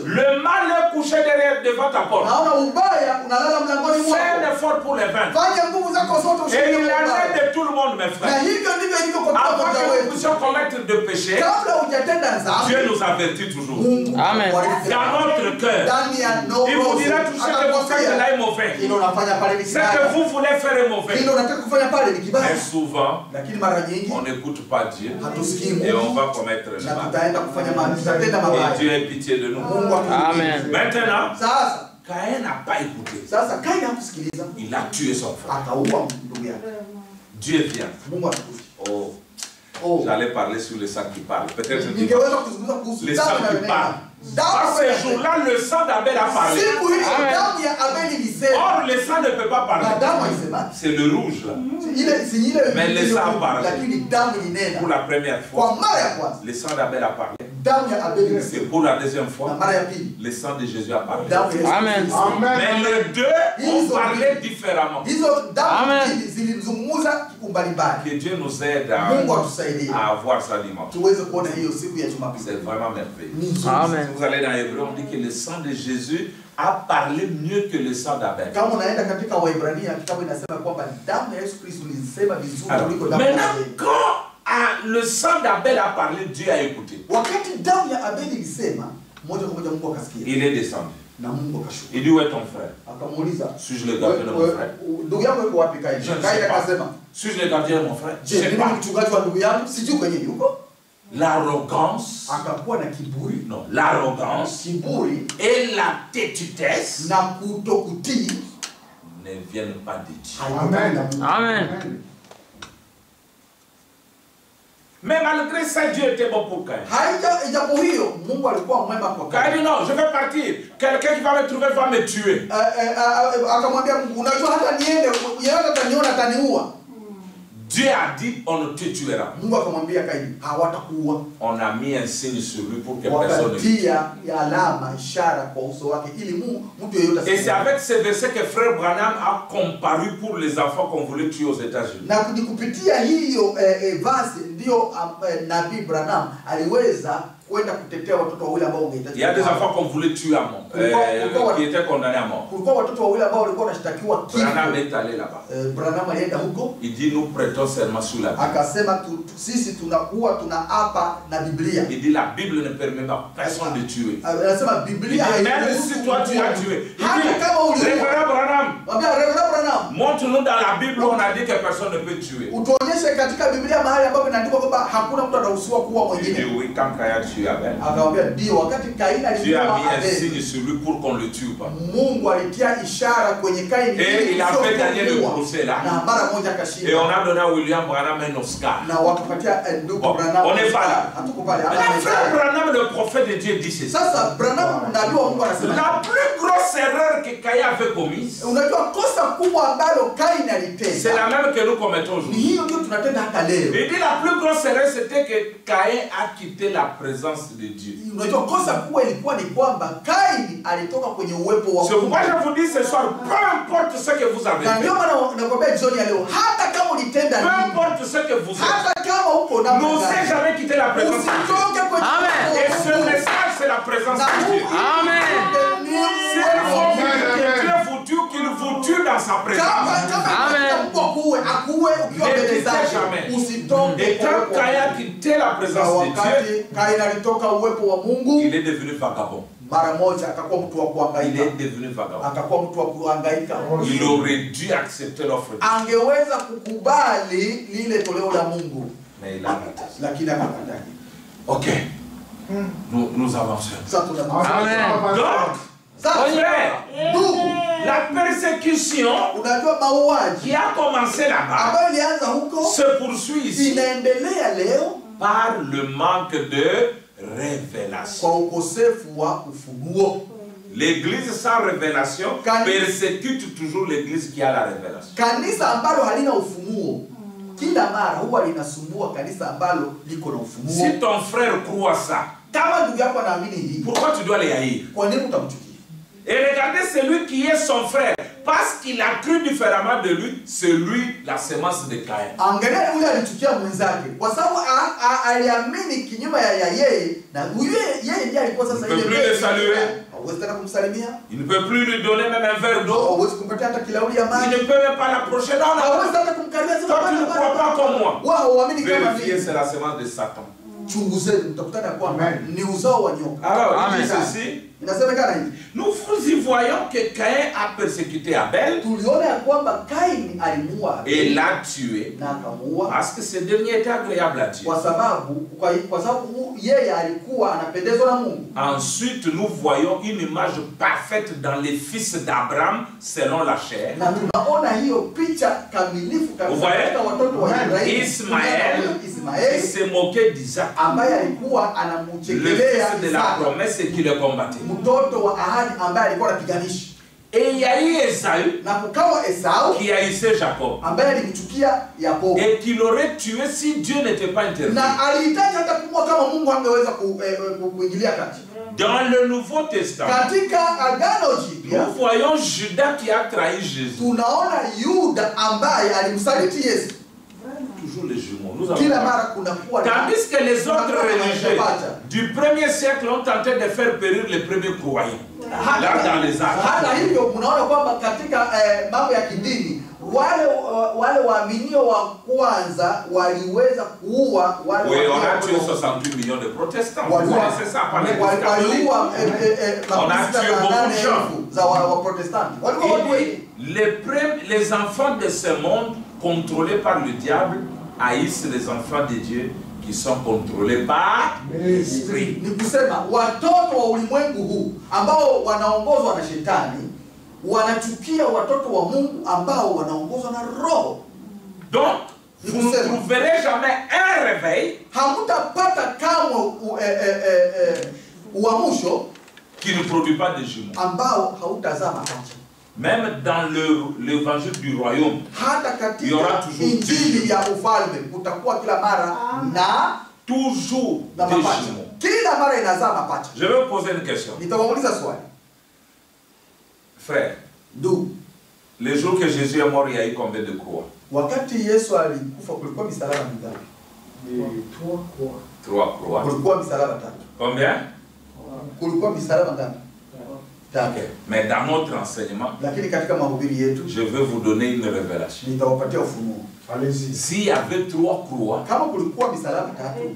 le mal est couché derrière devant ta porte. mlangoni Fais mwako un effort pour les vaincre. Et il mes frères. Avant que nous puissions commettre de péché, kabla hujatenda Dieu nous avertit toujours. Amen. Dans notre cœur, il vous dira tout ce que vous faites là est mauvais. Ce que vous voulez faire est mauvais. Mais souvent, on n'écoute pas Dieu et on va commettre le mal. Et Dieu ait pitié de nous. Amen. Maintenant, Caïn n'a pas écouté. Il a tué son frère. Dieu vient. mungu anakuja Oh, oh j'allais parler sur le sang qui parle. Peut-être que le sang qui parle. Damu Parce na que ce neema. jour-là, le sang d'Abel a parlé. Or, le sang ne peut pas parler. C'est le rouge là. ile Mais le sang damu ilinena Pour la première fois, le sang d'Abel a parlé. C'est pour la deuxième fois, le sang de Jésus a parlé. Amen. Mais les deux ont parlé différemment. Amen. Que Dieu nous aide à, avoir ya jumapili C'est vraiment merveilleux. Amen. Si vous allez dans Hébreu, on dit que le sang de Jésus a parlé mieux que le sang d'Abel. maintenant, quand ah, le sang d'Abel a parlé, Dieu a écouté. Il est descendu. Il dit Où est ton frère? Suis-je le gardien de mon "We- frère? Je ne sais pas. Suis-je le gardien de mon frère? Je sais pas. L'arrogance, non, l'arrogance et la kutokutii ne viennent pas de Dieu. Mungu. Amen. Mais malgré ça, Dieu était bon pour Caïn. Caïn dit non, je vais partir. Quelqu'un qui va me trouver va me tuer. Dieu a dit on ne te tuera. On a mis un signe sur lui pour que personne ne yeyote Et c'est avec ces versets que Frère Branham a comparu pour les enfants qu'on voulait tuer aux États-Unis. Branham kwenda kutetea watoto wawili ambao Il y a des enfants qu'on voulait tuer à mort, euh, qui étaient condamnés à mort. kulikuwa watoto wawili ambao walikuwa wanashtakiwa Branham kifo est allé là-bas. Euh, branham alienda huko Il dit nous prêtons serment sur la Bible. akasema tu, tu, sisi tunakuwa tunaapa na biblia Il dit la Bible ne permet pas personne de tuer. anasema dit biblia même hairuhusu si toi tu as tué. Hata kama uliua Reverend Branham, Mwambie Reverend Branham montre-nous dans la Bible on a dit que personne ne peut tuer. utuonyeshe katika biblia mahali ambapo inaandikwa kwamba hakuna mtu anaruhusiwa kuua mwingine Ndio kama Caïn a tué Abel, Dieu a mis un signe sur lui pour qu'on le tue pas. kwenye kaini Et il a fait gagner le procès là. Et on a donné à William Branham un Oscar. Bon, on est pas là. Mais frère. Branham, le prophète de Dieu, dit ceci. La plus grosse erreur que Caïn avait commise, c'est la même que nous commettons aujourd'hui. Il dit la plus grosse erreur, c'était que Caïn a quitté la présence de Dieu. C'est pourquoi je vous dis ce soir, peu importe ce que vous avez fait, peu importe ce que vous êtes, n'osez jamais quitter la présence de Dieu. Amen. Et ce message, c'est la présence de Dieu. Amen. Dans sa présence. Amen. Ne quittez jamais. Et quand Caïn quitté la présence de Dieu, il est devenu vagabond. mara moja akakuwa mtu wa Il kuhangaika est devenu vagabond. akakuwa mtu wa kuhangaika Il aurait dû accepter l'offre de Dieu, angeweza kukubali lile toleo la mungu mais il a raté. lakini akakataa Ok. Nous, nous avançons. Amen. Donc, la persécution qui a commencé là-bas. Se poursuit ici. Par le manque de révélation. L'église sans révélation persécute toujours l'église qui a la révélation. kanisa ambalo halina ufunuo kila mara huwa linasumbua kanisa ambalo liko na ufunuo Si ton frère croit ça, kama ndugu yako anaamini hii pourquoi tu dois les haïr? kwa nini utamchukia? Et regardez celui qui est son frère, parce qu'il a cru différemment de lui, c'est lui la semence de Caïn. angalia yule alichukia mwenzake kwa sababu a- a- aliamini kinyume ya, ya yeye na huyu yeye- yeye ndiye alikuwa sasa Ne peut ile plus le saluer. hauwezi tena kumsalimia Il ne peut plus lui donner même un verre d'eau. hauwezi kumpatia hata kilauli ya Il ne peut même pas l'approcher. Non, non. hauwezi hata kumkaribia sema Toi, tu ne crois pas comme moi. wao hauamini kama Vérifiez, mimi c'est la semence de Satan. chunguzeni mtakutana ya kwamba Amen. ni uzao wa nyoka Alors, il dit ceci. Inasemekana hivi Nous vous y voyons que Caïn a persécuté Abel tuliona ya kwamba kaini alimuua et l'a tué na akamuua parce que ce dernier était agréable à Dieu. kwa sababu kwa, kwa sababu yeye alikuwa anapendezwa na Mungu Ensuite, nous voyons une image parfaite dans les fils d'Abraham selon la chair. na tunaona hiyo picha kamilifu kabisa Uvae? katika watoto wa Israeli Ismaël qui Ismaeli se moquait d'Isaac, ambaye alikuwa le fils de la promesse et qui le combattait. Mtoto wa ahadi ambaye alikuwa anapiganisha. Et il y a eu Esaü na kukawa Esau qui haïssait Jacob. ambaye alimchukia Yakobo. Et qui l'aurait tué si Dieu n'était pas intervenu. na alihitaji hata kumua kama Mungu angeweza ku, eh, eh, ku- kuingilia kati. Dans le Nouveau Testament, katika agano jipya nous voyons Judas qui a trahi Jésus. tunaona Yuda ambaye alimsaliti Yesu Toujours les jumeaux. Nous avons Tandis que les autres religieux du premier siècle ont tenté de faire périr les premiers croyants. Là, dans les katika eh, mambo ya kidini wale wale waaminio wa kwanza waliweza kuua wale Oui, on a tué 68 millions de protestants. Ça par les waliua eh, eh, eh, On a tué beaucoup de gens. les, les enfants de ce monde contrôlés par le diable haïssent les enfants de Dieu qui sont contrôlés par l'esprit. ni kusema watoto wa ulimwengu huu ambao wanaongozwa na shetani wanachukia watoto wa mungu ambao wanaongozwa na roho Donc, vous ne trouverez jamais un réveil hamutapata kamwe eh, eh, eh, uamsho qui ne produit pas de jumeaux. ambao hautazaa mapacha Même dans le- l'évangile du royaume, Il y aura toujours injili ya ufalme kutakuwa kila mara na toujours na des mapacha. jumeaux. kila mara inazaa mapacha. Je vais vous poser une question. nitawauliza swali. Frère, ndugu. le jour que Jésus est mort, il y a eu combien de croix? Wakati yesu alikufa kulikuwa misalaba mingapi? Trois croix. kulikuwa misalaba tatu. Combien? Kulikuwa misalaba ngapi? tatu Ok. Mais dans notre enseignement, je vais vous donner une révélation. Allez-y. S'il y avait trois croix,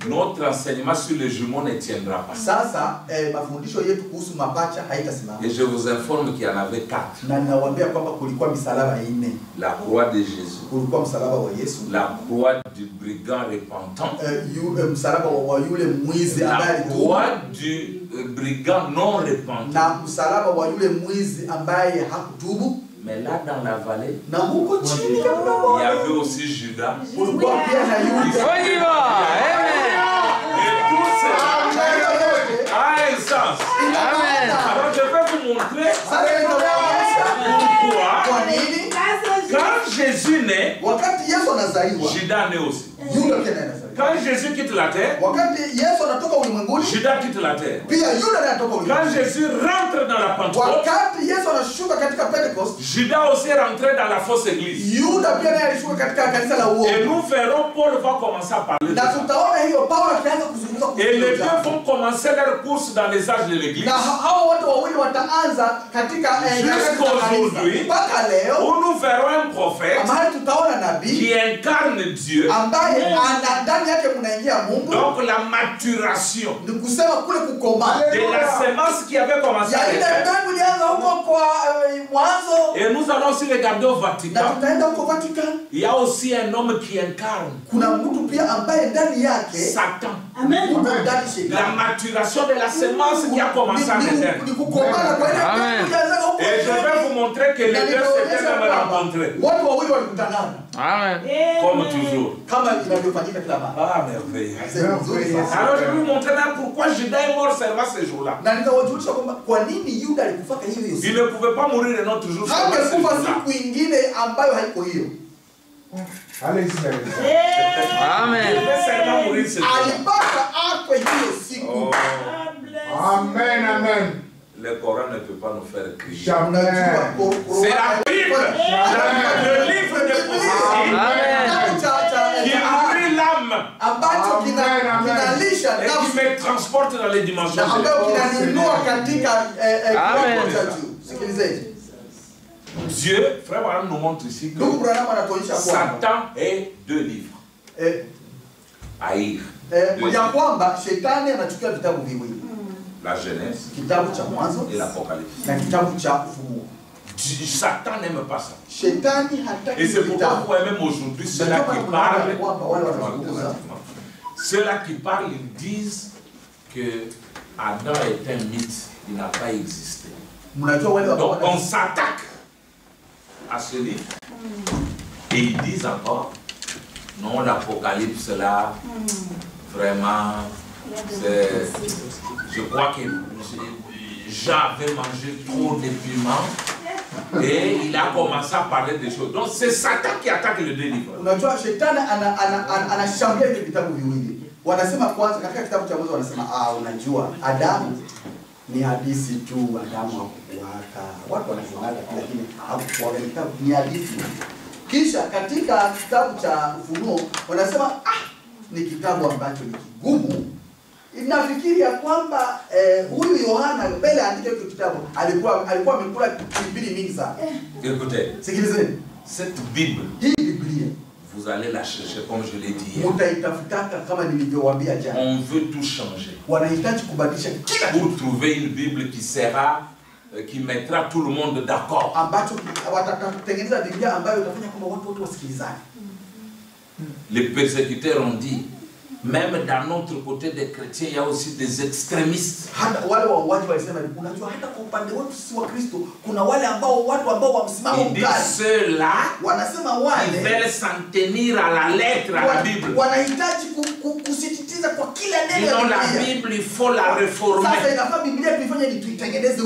notre enseignement sur les jumeaux ne tiendra pas. sasa eh, mafundisho yetu kuhusu mapacha haitasimama Et je vous informe qu'il y en avait quatre. na ninawaambia kwamba kulikuwa misalaba nne La croix de Jésus, kulikuwa msalaba wa yesu la croix du brigand repentant, eh, yu, eh, msalaba wa, yule mwizi ambaye la alitubu croix du euh, brigand non repentant. na msalaba wa yule mwizi ambaye hakutubu mais là, dans la vallée, il y avait aussi Judas. Pourquoi Pierre a Et tout. Amen. Ah, ah, ah, Alors, je vais vous montrer. Pourquoi? Quand Jésus naît, Judas naît aussi. Quand Jésus quitte la terre, Judas quitte la terre. Quand Jésus rentre dans la Pentecôte, Judas aussi est rentré dans la fausse église. Et nous verrons, Paul va commencer à parler de na ça. Et les deux vont commencer leur course dans les âges de l'église. eh, Jusqu'aujourd'hui, Où nous verrons un prophète qui incarne Dieu. Donc la maturation de la semence qui avait commencé à eh, Et nous allons aussi regarder au Vatican. Il y a aussi un homme qui incarne. Satan. La maturation de la semence qui a commencé à ile Amen. Et je vais vous montrer que les deux s'étaient même rencontrés. Amen? Comme toujours. Ah, merveille. C'est nzuri sana. Alors je vais vous montrer même pourquoi Judas est mort seulement ce jour-là. Il ne pouvait pas mourir un autre jour seulement ce hangekufa jour-là. siku ingine ambayo haiko hiyo Allez, Israël. Il Amen. Oh, Amen, amen. le Coran ne peut pas nous faire crier. Jamais. C'est la Bible. Le livre de prophétie qui nourrit l'âme Amen, amen. et qui me transporte dans les dimensions na Dieu, frère nous montre ici que Satan est deux livres. eh, eh, viwili La Genèse. Mwanzo et l'Apocalypse. Satan n'aime pas ça. Et c'est pourquoi vous même aujourd'hui ceux-là qui parlent, wanazungumza ceux-là qui parlent, ils disent que Adam est un mythe, il n'a pas existé. Donc on s'attaque à ce livre et ils disent encore, non, l'Apocalypse là, vraiment, je crois que Jean avait mangé trop de piment et il a commencé à parler des choses. Donc c'est Satan qui attaque unajua adamu ni hadithi tu adamu hakukuwaka. Watu wanazungumza tu lakini hakukuwaka ni hadithi. Kisha katika kitabu cha ufunuo wanasema ah, ni kitabu ambacho ni kigumu. Nafikiri ya kwamba eh, huyu yohana mbele aandike kitu kitabu alikuwa alikuwa amekula pilipili mingi sana. Sikilizeni, sikilizeni cette Bible, hii biblia vous allez la chercher comme je l'ai dit hier. On veut tout changer. pour trouver une Bible qui sera, euh, qui mettra tout le monde d'accord. Les persécuteurs ont dit, même dans notre côté des chrétiens, il y a aussi des extrémistes. Ils disent ukali ceux-là wale veulent s'en tenir à la lettre à la Bible. Sinon, la Bible, il faut la réformer.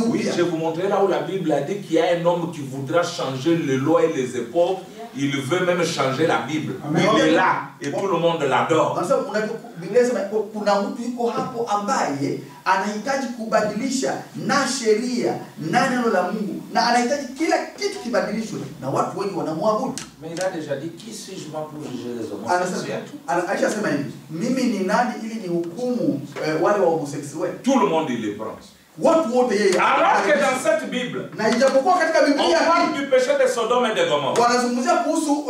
Oui, je vous montrerai là où la Bible a dit qu'il y a un homme qui voudra changer les lois et les époques. Il veut même changer la Bible. Amen. Il est là et tout le monde l'adore. Kuna mtu yuko hapo ambaye anahitaji kubadilisha na sheria na neno la Mungu na anahitaji kila kitu kibadilishwe na watu wengi wanamwabudu. Mais il a déjà dit, qui suis-je moi pour juger les Anasema homosexuels ana- alishasema hivi, mimi ni nani ili ni hukumu eh, wale wa homosexuels? Tout le monde, il les prend. Watu wote yeye. Alors que dans cette Bible, na ijapokuwa katika on Biblia parle hii du péché de Sodome et de Gomorrhe. wanazungumzia kuhusu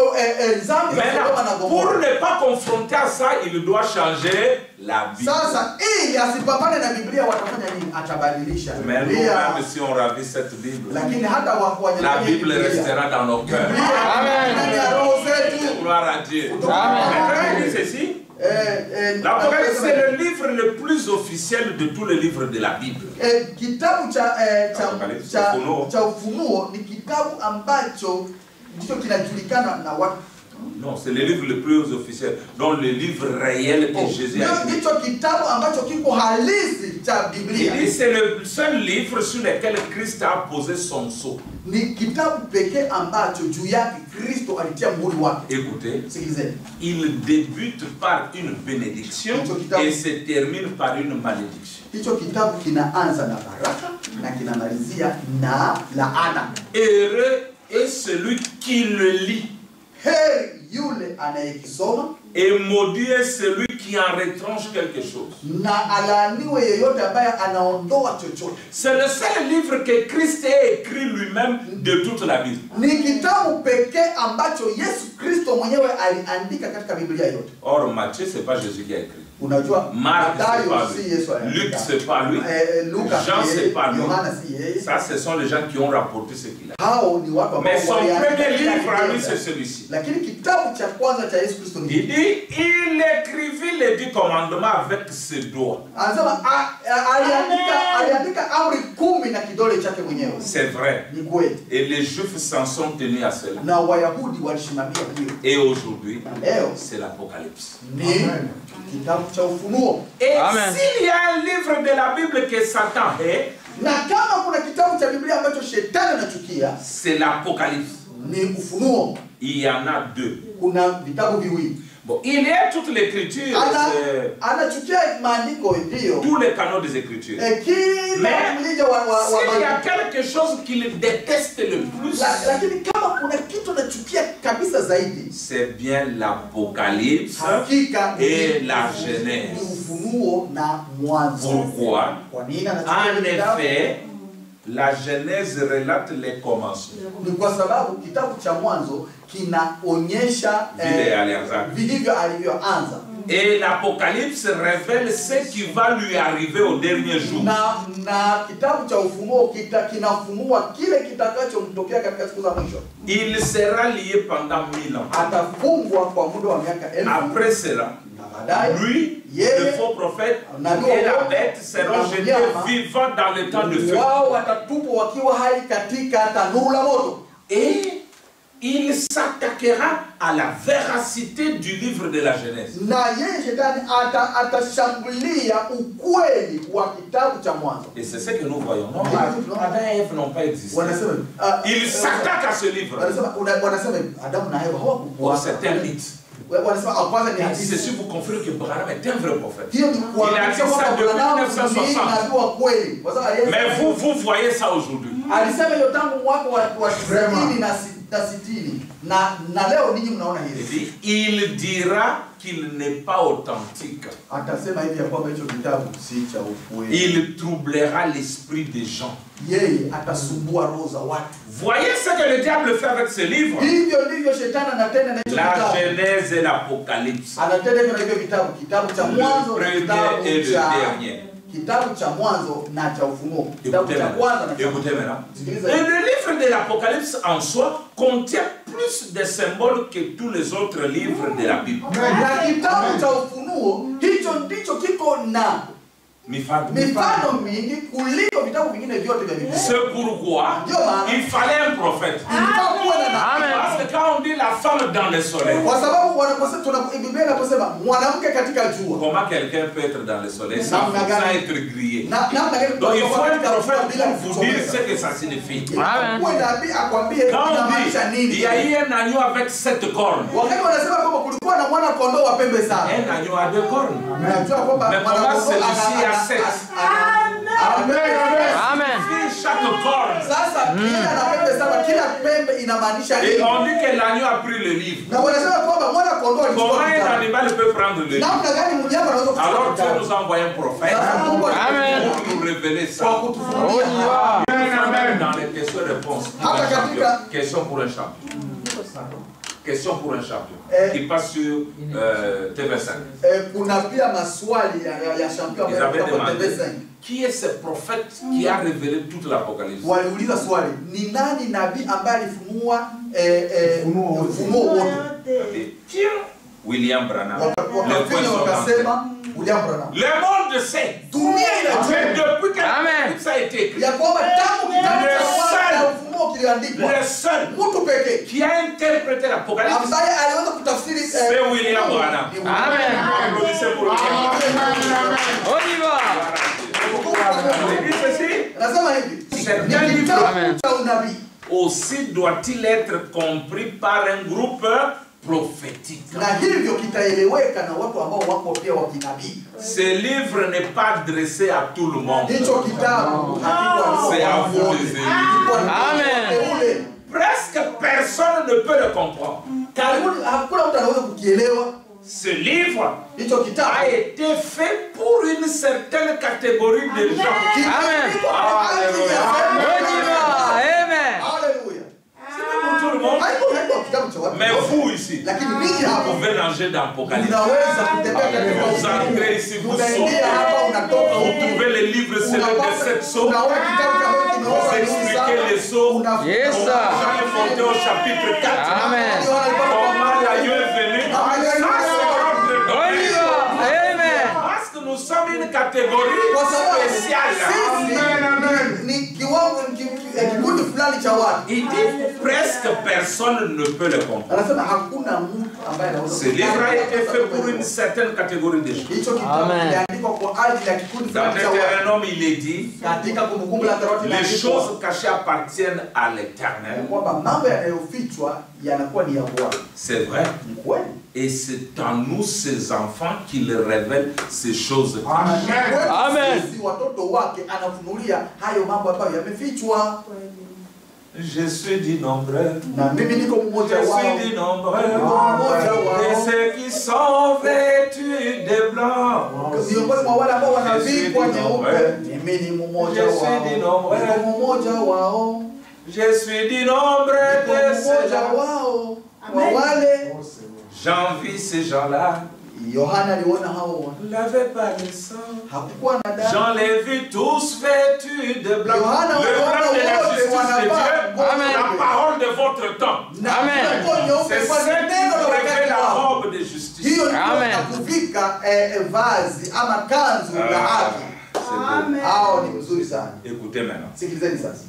dhambi ya Sodoma na Maintenant, pour ne pas confronter à ça, il doit changer la Bible. Sasa ili asipambane na Biblia watafanya nini? Atabadilisha Mais nous, Biblia. même si on ravit cette Bible, lakini hata wa- la Bible restera dans nos cœurs. Biblia Amen. ndani ya roho zetu. Gloire à Dieu. Amen. Maintenant, il dit ceci? Eh, eh, L'Apocalypse, c'est le livre le plus officiel de tous les livres de la Bible. eh, kitabu cha cha, Apocalypse, cha, Ufunuo. cha ufunuo ni kitabu ambacho ndicho kinajulikana na watu Non, c'est le livre le plus officiel, donc le livre réel Oh, Jésus Biblia. Et c'est le seul livre sur lequel Christ a posé son sceau. Écoutez, il débute par une bénédiction et se termine par une malédiction. Heureux est celui qui le lit, Heri yule anayekisoma et maudit est celui qui en retranche quelque chose. C'est le seul livre que Christ a écrit lui-même de toute la Bible. Or, Matthieu, c'est pas Jésus qui a écrit. Unajua Marc, c'est pas lui. Luc, c'est pas lui. Eh, Luka Jean, c'est pas lui. Yohana si yeye. Ça, ce sont les gens qui ont rapporté ce qu'il a. Hao ni watu ambao Mais son premier livre à lui, c'est celui-ci. Lakini kitabu cha kwanza cha Yesu Kristo ni Il dit, il écrivit les dix commandements avec ses doigts. anasema a- a- aliandika aliandika amri kumi na kidole chake mwenyewe. C'est vrai. Ni kweli, Et les Juifs s'en sont tenus à cela. na Wayahudi walisimamia hiyo. Et aujourd'hui, c'est l'Apocalypse. Amen. Cha Ufunuo. Et s'il y a un livre de la Bible que Satan hait, Na kama kuna kitabu cha Biblia ambacho shetani anachukia c'est l'Apocalypse. ni Ufunuo. Il y en a deux. Kuna vitabu viwili. Bon, il y a toute l'écriture, tous les canaux des Écritures. Mais S'il y a quelque chose qu'il déteste le plus, c'est bien l'Apocalypse et la Genèse. Pourquoi? En effet, la Genèse relate les commencements. Ni kwa sababu kitabu cha Mwanzo kinaonyesha Vile alianza. vilivyo alivyoanza Et l'Apocalypse révèle ce qui va lui arriver au dernier jour. na na kitabu cha Ufunuo kita, kinafunua kile kitakachomtokea katika siku za mwisho. Il sera lié pendant mille ans. Atafungwa kwa muda wa miaka elfu Après cela, lui, le faux prophète et la bête seront jetés vivants dans le temps de feu. Et il s'attaquera à la véracité du livre de la Genèse. Et c'est ce que nous voyons. Non. Adam et Ève n'ont pas existé. ah, Il s'attaque à ce livre. c'est un mythe. Et c'est sûr vous confirmez que Branham est un vrai prophète. Il a dit ça kwamba depuis Branham 1960. ni nabii wa kweli kwa sababu aliye- Mais vous, vous voyez ça aujourd'hui. Vraiment. il dira qu'il n'est pas authentique. Il troublera l'esprit des gens. Voyez ce que le diable fait avec ce livre. La Genèse et l'Apocalypse. Le premier et le dernier. Kitabu cha mwanzo na cha ufunuo kitabu Écoutez cha kwanza na maintenant. cha Écoutez maintenant. Et le livre de l'Apocalypse en soi contient plus de symboles que tous les autres livres de la Bible. na kitabu cha ufunuo hicho ndicho kiko na Mifano. mifano mingi kuliko vitabu vingine vyote vya Biblia. C'est pourquoi il fallait un prophète. Amen. Parce que quand on dit la femme dans le soleil, kwa sababu wanaposema tuna Biblia inaposema mwanamke katika jua comment quelqu'un peut être dans le soleil sans, être grillé? Donc il faut un prophète pour vous dire ce que ça signifie. Amen. Quand on dit il y a eu un agneau avec sept cornes, wakati wanasema kondoo wa pembe sana un agneau a deux cornes. Unajua kwamba Mais mwana comment kondoo celui-ci ana- a ana- sept? ana- Amen, amen. Amen. Puis chaque corne. Sasa kila na pembe saba, kila pembe inamaanisha Et on dit que l'agneau a pris le livre. Na wanasema kwamba mwana kondoo alichukua Comment un animal peut prendre le livre? Namna gani mnyama anaweza kuchukua Alors Dieu nous a envoyé un prophète Amen. pour nous révéler ça. Kutufunulia. Amen, amen. Dans les questions-réponses. katika-. Question pour un champion. Question pour un champion. Eh. Qui passe sur euh, TV5. eh, kuna pia maswali ya, ya, ya champion Ils ambayo avaient yanatoka kwa demandé TV5. qui est ce prophète qui a révélé toute l'Apocalypse? Waliuliza swali, ni nani nabii ambaye alifunua eh, eh, Ufunuo wote. tiens, William Branham. Le Wakafinya point sont wakasema William Branham. Le monde sait. Dunia inajua Que depuis que Amen. l'Apocalypse a été écrit, ya kwamba tangu kitabu cha Mtu pekee qui a interprété l'Apocalypse, ambaye aliweza kutafsiri c'est William Branham. ni William Amen. Branham. Applaudissez pour lui. On y va. Il dit ceci. Anasema hivi ni kitabu cha unabii Aussi doit-il être compris par un groupe prophétique. Ce livre n'est pas adressé à tout le monde. C'est à vous les élus. Amen. Presque personne ne peut le comprendre. Kukielewa Ce livre a été fait pour une certaine catégorie de gens. Amen. Va. Amen. Le monde. Mais vous ici, ninyi vous pouvez nager dans l'Apocalypse. Vous entrez ici, vous unatoka Vous trouvez les livres scellés de sept Mungu kimewekwa Vous expliquez les. Una- Yes, sir. monter au chapitre 4. Amen. Comment l'agneau est venu. Amen. Parce que nous sommes une catégorie spéciale. Il dit presque personne ne peut le comprendre. Anasema hakuna mtu ambaye anaweza Ce livre a été fait pour une certaine catégorie de gens. Amen. Dans. Deutéronome, il est dit les choses cachées appartiennent à l'éternel. C'est vrai. Et c'est en nous, ses enfants, qu'il révèle ces choses. Amen. Kwetu Amen. Je suis du nombre. na mimi niko Je suis du nombre. Mmoja De wao. ceux qui sont vêtus de blanc. Je suis du nyeupe, nombre. mimi ni mmoja Je suis du wao, nombre. niko mmoja wao, Je suis du nombre niko de wa wale. J'envie ces gens-là. Yohana aliona hao N'avait pas le sang. hakukuwa na damu. J'en ai vu tous vêtus de blanc. Yohana Le blanc de la justice de Dieu. Amen. La parole de votre temps. Amen. C'est qui la robe de justice. hiyo ndio Amen. ya kuvika eh, vazi ama kanzu la Ah, haki. c'est beau. Hao ni mzuri sana. Écoutez maintenant. Sikilizeni sasa,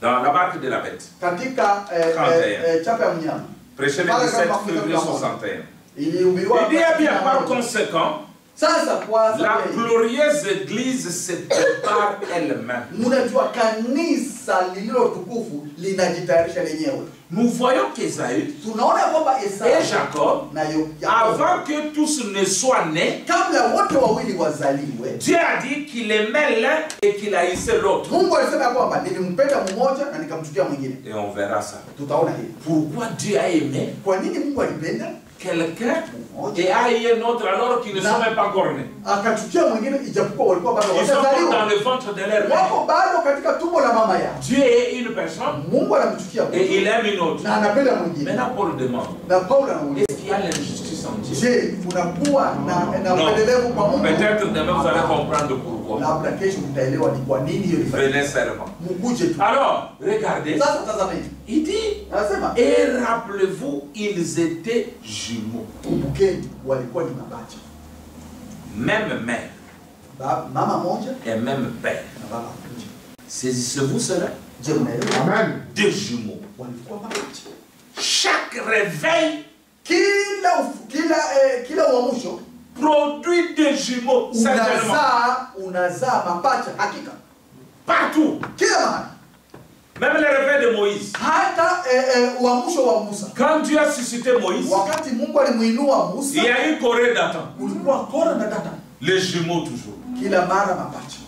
Dans la marque de la bête, katika eh, 31. eh, chapa ya mnyama prêché le Paragraphe 17 marqué février dans la 61. Il dit eh bien, par conséquent, la glorieuse église se prépare elle-même. Nous voyons qu'Ésaü et Jacob, avant que tous ne soient nés, Dieu a dit qu'il aimait l'un et qu'il haïssait l'autre. Mwingine. Et on verra ça. Pourquoi Dieu a aimé? Quelqu'un mmoja et a haï un autre alors qu'ils ne sont même pas encore nés. Akachukia mwingine ijapokuwa walikuwa bado Ils sont dans le ventre de leur mère. Dieu est une personne et il aime une autre. Maintenant, Paul demande est-ce qu'il y a l'injustice je, kunakuwa na na Non. upendelevu kwa Mungu? Peut-être demain vous allez comprendre pourquoi. Labda kesho mtaelewa ni kwa nini hiyo ilifanyika. Venez seulement. Mkuje tu. Alors, regardez. Sasa tazameni. Il dit Anasema, Et rappelez-vous, ils étaient jumeaux. kumbukeni walikuwa ni mapacha. Même mère Ba- Mama moja et même père. na baba mmoja. Saisissez-vous cela? Je, mnaelewa? Amen. Deux jumeaux. Walikuwa mapacha. Chaque réveil Kila kila eh, kila uamsho produit des jumeaux. Unazaa unazaa mapacha hakika. Partout. Kila mahali. Même le réveil de Moïse. Hata eh, eh, uamsho wa Musa. Quand Dieu a suscité Moïse, Wakati Mungu alimuinua Musa. il y a eu Corée d'Atan. kulikuwa Corée na Dada. Les jumeaux toujours. Kila mara mapacha.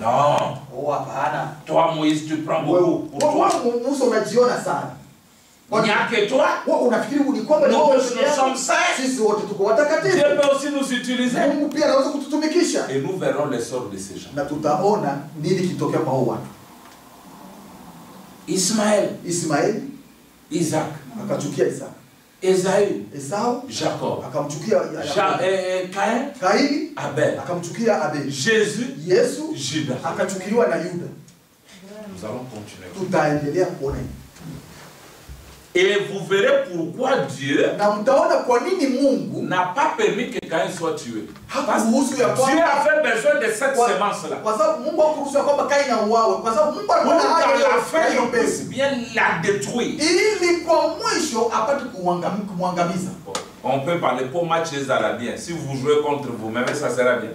Non. Oh, hapana. Toi, Moïse, tu prends beaucoup pour toi. Musa unajiona sana. Il n'y a que toi. Wewe unafikiri ni kwamba ni Nous wewe tous, peke nous yako? sommes saints. Sisi wote tuko Dieu watakatifu. peut aussi nous utiliser. Mungu pia anaweza kututumikisha. Et nous verrons les sorts de ces gens. Na tutaona nini kitokea kwa hao watu. Ismaël, Ismaeli Isaac, akachukia Isaka. Esaü, Esau Jacob, akamchukia Jean, Yakobo. euh, Caïn, Kaini Abel, akamchukia Abeli. Jésus, Yesu Judas. akachukiliwa na Yuda. Nous allons continuer. Tutaendelea kuona hivi. Et vous verrez pourquoi Dieu na pas permis que Caïn soit tué. Parce que Dieu avait besoin de cette semence-là. mungu hakuruhusu ya kwamba kaini auawe kwa sababu mungu alikuwa na Pour qu'à la fin, il puisse mbegu bien la détruire. ili On peut parler pour matcher bien. Si vous jouez contre vous-même, ça sera bien.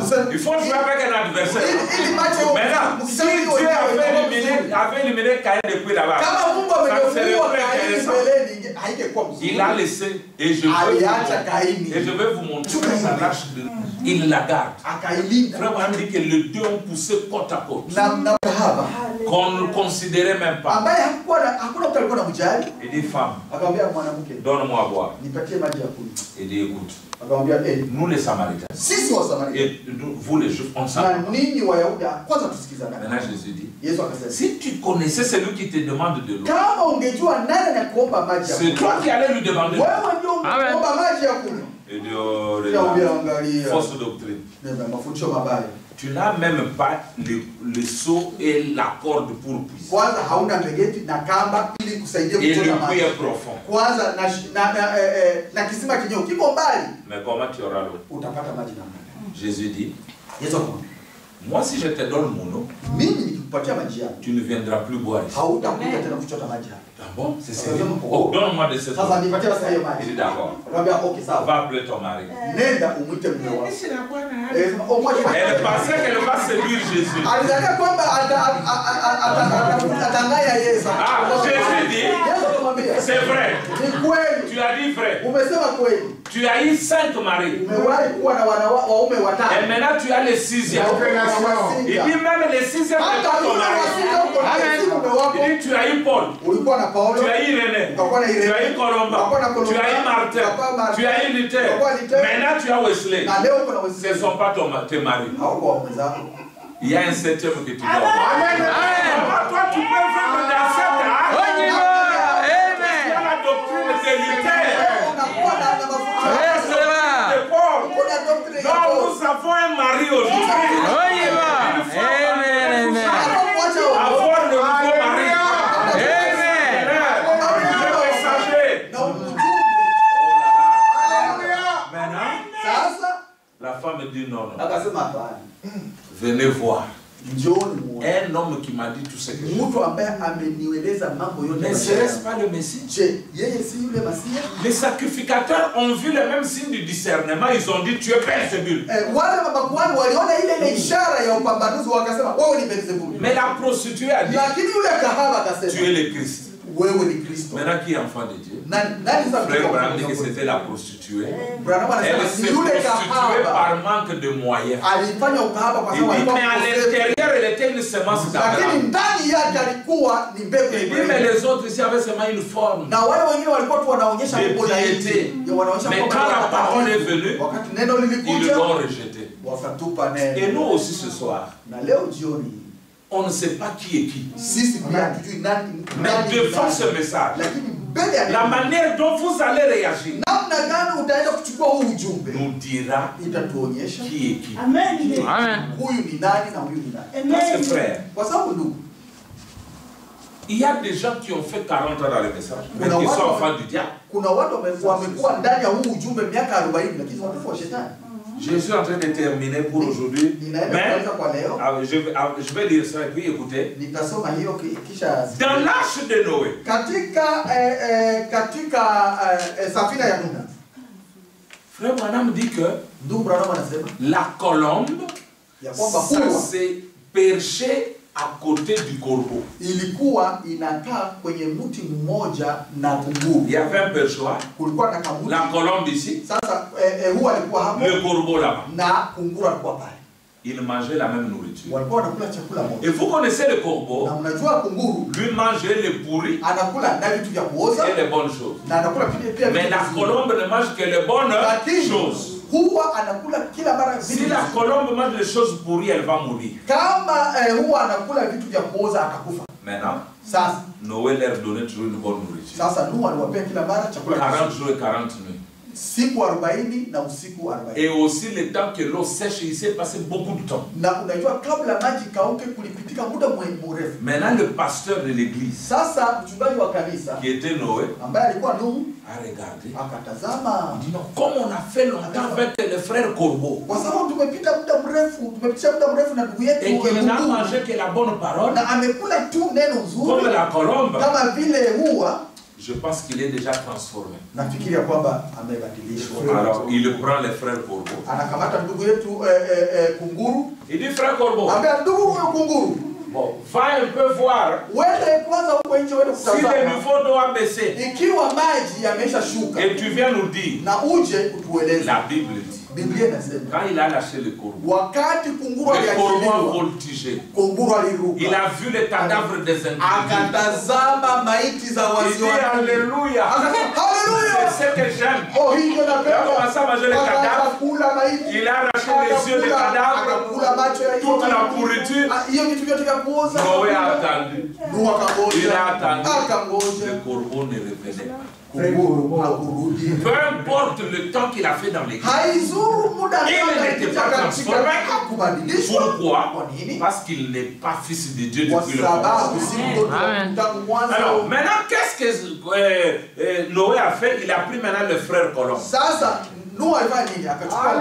Tuseme- Il faut jouer avec un adversaire. Maintenant, si Dieu avait éliminé, avait éliminé Caïn depuis là-bas, ça serait plus intéressant. Il a laissé et je vais, aliacha vous, kaini et je vais vous montrer sa lâche de Il la garde. Frère Branham dit que les deux ont poussé côte à côte, qu'on ne considérait même pas. ambaye hakuwa na hakuna mtu alikuwa na mjali Il dit Femme, akamwambia mwanamke donne-moi à boire. Il dit Écoute, eh nous les Samaritains, et nous, vous les Juifs, on s'en na ninyi Wayahudi kwanza tusikizane Maintenant, Jésus dit Si tu connaissais celui qui te demande de l'eau, c'est toi qui allais lui demander. de l'eau. Amen. regarde, angalia fausse doctrine. Tu n'as même pas le, le seau et la corde pour puiser. kwanza hauna mbegeti na kamba ili kusaidia Et kuchota le puits maji est profond. kwanza na, shi- na, na, eh, eh, na kisima chenyewe kiko mbali Mais comment tu auras l'eau? Utapata maji namna gani? Jésus dit Yesu akamwambia Moi, si je te donne mon eau, mimi nikikupatia maji yangu tu ne viendras plus boire ici. hautakuja tena kuchota maji hapa Ah bon? C'est sérieux? Oh, donne-moi de cette sasa nipatie maji. Dit D'accord. akamwambia okay sawa. Va appeler ton mari. nenda umwite mume wako. Eh, moi, je- Elle pensait qu'elle va séduire Jésus. kwamba atangaya Yesu. Ah, Jésus dit Yesu akamwambia C'est vrai. ni kweli. Tu as dit vrai. umesema kweli Tu as eu cinq maris. Et maintenant, tu as le sixième. Il dit même le sixième ton mari. Il dit tu as eu Paul. Tu as eu René. Tu as eu Colomba. Tu as eu Martin. Tu as eu Luther. Maintenant, tu as Wesley. Ce ne sont pas ton, tes maris. Il y a un septième que tu dois avoir. Toi, tu peux vivre dans cette âge On y va. Tu as Amen. la doctrine de Luther. Doctrine ya Non, Paulo. nous avons un mari aujourd'hui. On y va. Amen. Amen. Avoir le nouveau mari. Amen. Le messager. là là. Maintenant, la femme dit non, non. Venez voir. Un homme qui m'a dit tout ce que je maisha serait-ce pas le Messie? Les sacrificateurs ont vu le même signe du discernement. Ils ont dit Tu es Belzébul. eh, Beelzebuli Mais la prostituée a dit Tu es le Christ. Wewe ni Kristo Maintenant, qui est enfant de Dieu? Nani sasa mtoto wa Mungu? c'était la prostituée. Branham anasema yule kahaba par manque de moyens. alifanya ukahaba kwa Il sababu dit alikuwa Mais à l'intérieur, elle était une semence lakini d'Abraham. ndani yake alikuwa ni mbegu ya Il dit Ibrahimu. Mais les autres ici avaient seulement une forme. na wale wengine walikuwa tu wanaonyesha Mais quand la parole est venue, wakati neno Ils l'ont rejeté. wakatupa Et nous aussi ce soir, na leo jioni on ne sait pas qui est qui. Mais devant nani. ce message, la manière dont vous allez réagir nous dira qui est qui. Amen. Parce que frère, il y a des gens qui ont fait 40 ans dans le message, mais qui sont enfants du diable. Kuna watu wame- wamekuwa ndani ya huu ujumbe miaka 40 lakini watoto wa shetani Je suis en train de terminer pour aujourd'hui. Mais ah, je, vais, ah, je vais lire ça et puis écoutez. Dans l'arche de Noé, safina ya Nuhu frère Branham dit que la colombe, ça s'est perché à côté du corbeau. ilikuwa inakaa kwenye mti mmoja na kunguru Il y avait un perchoir, kulikuwa na kamuti. La colombe ici, sasa eh, eh, huwa alikuwa hapo. Le corbeau là-bas. na kunguru alikuwa pale. Ils mangeaient la même nourriture. walikuwa wanakula chakula moja. Et vous connaissez le corbeau, na unajua kunguru? Lui mangeait les pourris. Anakula na vitu vya kuoza. Et les bonnes choses. na anakula pia pia Mais la colombe ne mange que les bonnes choses. Huwa anakula kila mara Si vitu la vizuri. colombe mange les choses pourries, elle va mourir. kama eh, huwa anakula vitu vya kuoza akakufa Maintenant, sasa Noé leur donnait toujours une bonne nourriture. sasa Nuhu aliwapea kila mara chakula 40 jours et 40 nuits. Et aussi le temps que l'eau sèche, il s'est passé beaucoup de temps. Maintenant, le pasteur de l'église, qui était Noé, a regardé. Il dit non, comme on a fait longtemps avec le frère Corbeau, et qu'il n'a mangé que la bonne parole, comme la colombe, je pense qu'il est déjà transformé. Alors, il prend le frère Corbeau. eh, eh, eh, Il dit, frère Corbeau, bon, va un peu voir. Si le niveau yameisha shuka Et tu viens nous dire, la Bible dit, biblia inasema quand il a lâché le corbeau, wakati kunguru aliachiliwa Il a vu les cadavres des individus. akatazama maiti za C'est ce que j'aime. oh hii ndio Il a napenda maiti Il arraché les yeux des akakula cadavres. macho ya hiyo Toute la pourriture. Ah, hiyo vitu vyote vya kuoza Noé a attendu. Nuhu akangoja Il a attendu. akangoja Le corbeau ne revenait pas. Peu importe le temps qu'il a fait dans l'église. Ile gani n'était pas hakubadilishwa Pourquoi Parce qu'il n'est pas fils de Dieu depuis le commencement. Alors, maintenant, qu'est-ce que euh, euh, Noé a fait? Il a pris maintenant le frère Colombe. Nuhu alifanya nini akachukua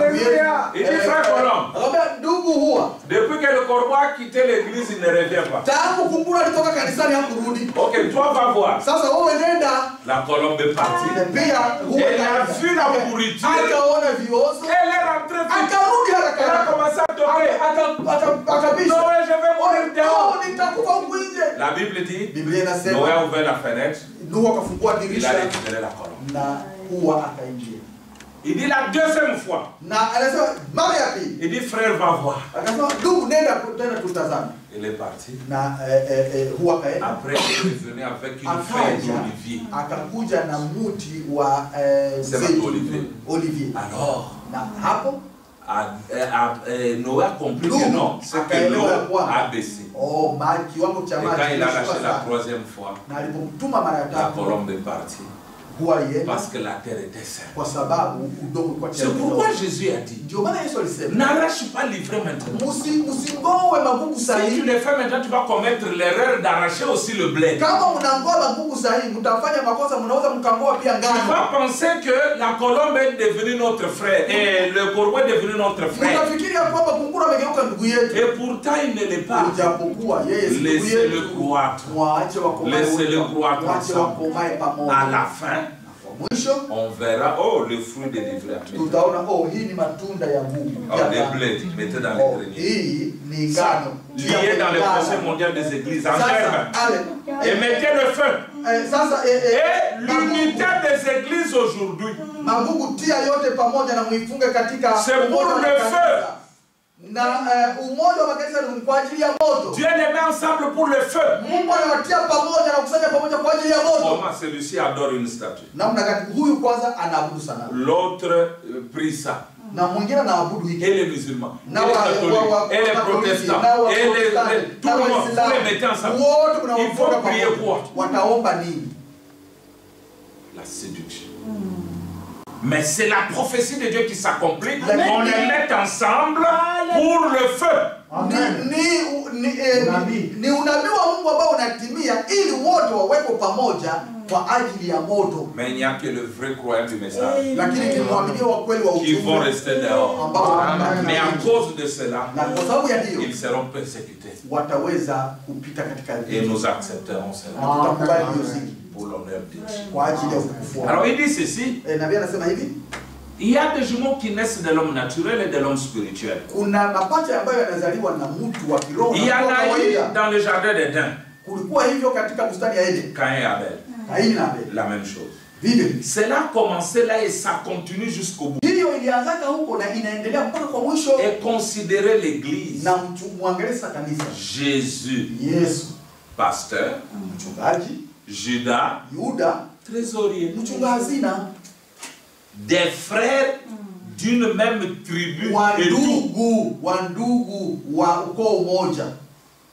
akamwambia ndugu huwa Depuis que le corbeau a quitté l'église, il ne revient pas. tangu kunguru alitoka kanisani hakurudi Ok, toi va voir. sasa wewe nenda La colombe est partie. pia huwa Elle a vu la pourriture. akaona viozo Elle est rentrée vite. akarudi haraka Elle a commencé à toquer. Aka- aka- akabisha Noé, je vais mourir dehors. Oh, nitakufa huku nje La Bible dit biblia Noé a ouvert la fenêtre, nuhu akafungua il a récupéré la colombe. na huwa akaingia Il dit la deuxième fois, na anasema mara ya pili il dit frère, va voir. akasema ndugu nenda tena tutazame Il est parti. na eh, eh, eh, huwa akaenda Après, il est revenu avec une feuille akaja d'olivier. akakuja na muti wa eh, Sema mzeituni, tu Olivier. olivier Alors, na hapo? A- a- a- Noé a compris L'eau que non, c'est que l'eau akaelewa kwamba a baissé. oh, maji kiwango cha Et maji quand il a kilishuka lâché la sana. troisième fois, na alipomtuma mara ya la tatu colombe est partie. Parce que la terre était sainte. C'est pourquoi. Jésus a dit N'arrache pas l'ivraie maintenant. Si tu le fais maintenant, tu vas commettre l'erreur d'arracher aussi le blé. Tu vas penser que la colombe est devenue notre frère et le corbeau est devenu notre frère. Et pourtant, il ne l'est pas. Laissez-le croître. Laissez-le croître À la fin, mwisho. On verra, oh, le fruit de l'ivraie. tutaona oh hii ni matunda ya Mungu. Oh, blés, mettez dans Oh, les greniers. hii ni ngano. Lié dans le conseil mondial des églises, en ale, Et mettez le feu. eh, sasa eh, eh, Et l'unité des églises aujourd'hui, magugu tia yote pamoja na muifunge katika C'est pour le feu. Dieu les met ensemble pour le feu. Comment celui-ci adore une statue? L'autre euh, prie ça. Et les musulmans, et les catholiques, et les protestants, et les, tout le monde, vous les mettez ensemble. mnawafunga vont prier nini? La séduction. Mais c'est la prophétie de Dieu qui s'accomplit. On les met ensemble pour le feu. Amen. ni, eh, Unabii. ni unabii wa mungu ambao unatimia ili wote wawekwe pamoja kwa ajili ya moto Mais il n'y a que le vrai croyant du message lakini ni mwaminio wa kweli wa qui vont rester dehors. Mais à cause de cela, na kwa sababu ya hiyo ils seront persécutés. wataweza kupita katika Et nous accepterons cela tutakubali hiyo pour l'honneur de Dieu. Alors il dit ceci, Eh, il y a des jumeaux qui naissent de l'homme naturel et de l'homme spirituel. Il y en a eu dans le jardin d'Éden, Caïn et Abel, na Abeli la même chose. Cela a commencé là et ça continue jusqu'au bout. Et considérez l'Église, Jésus, pasteur, Judas, Yuda trésorier, mchunga hazina. des frères d'une même tribu wa wandugu tout. ndugu wa ndugu wa ukoo moja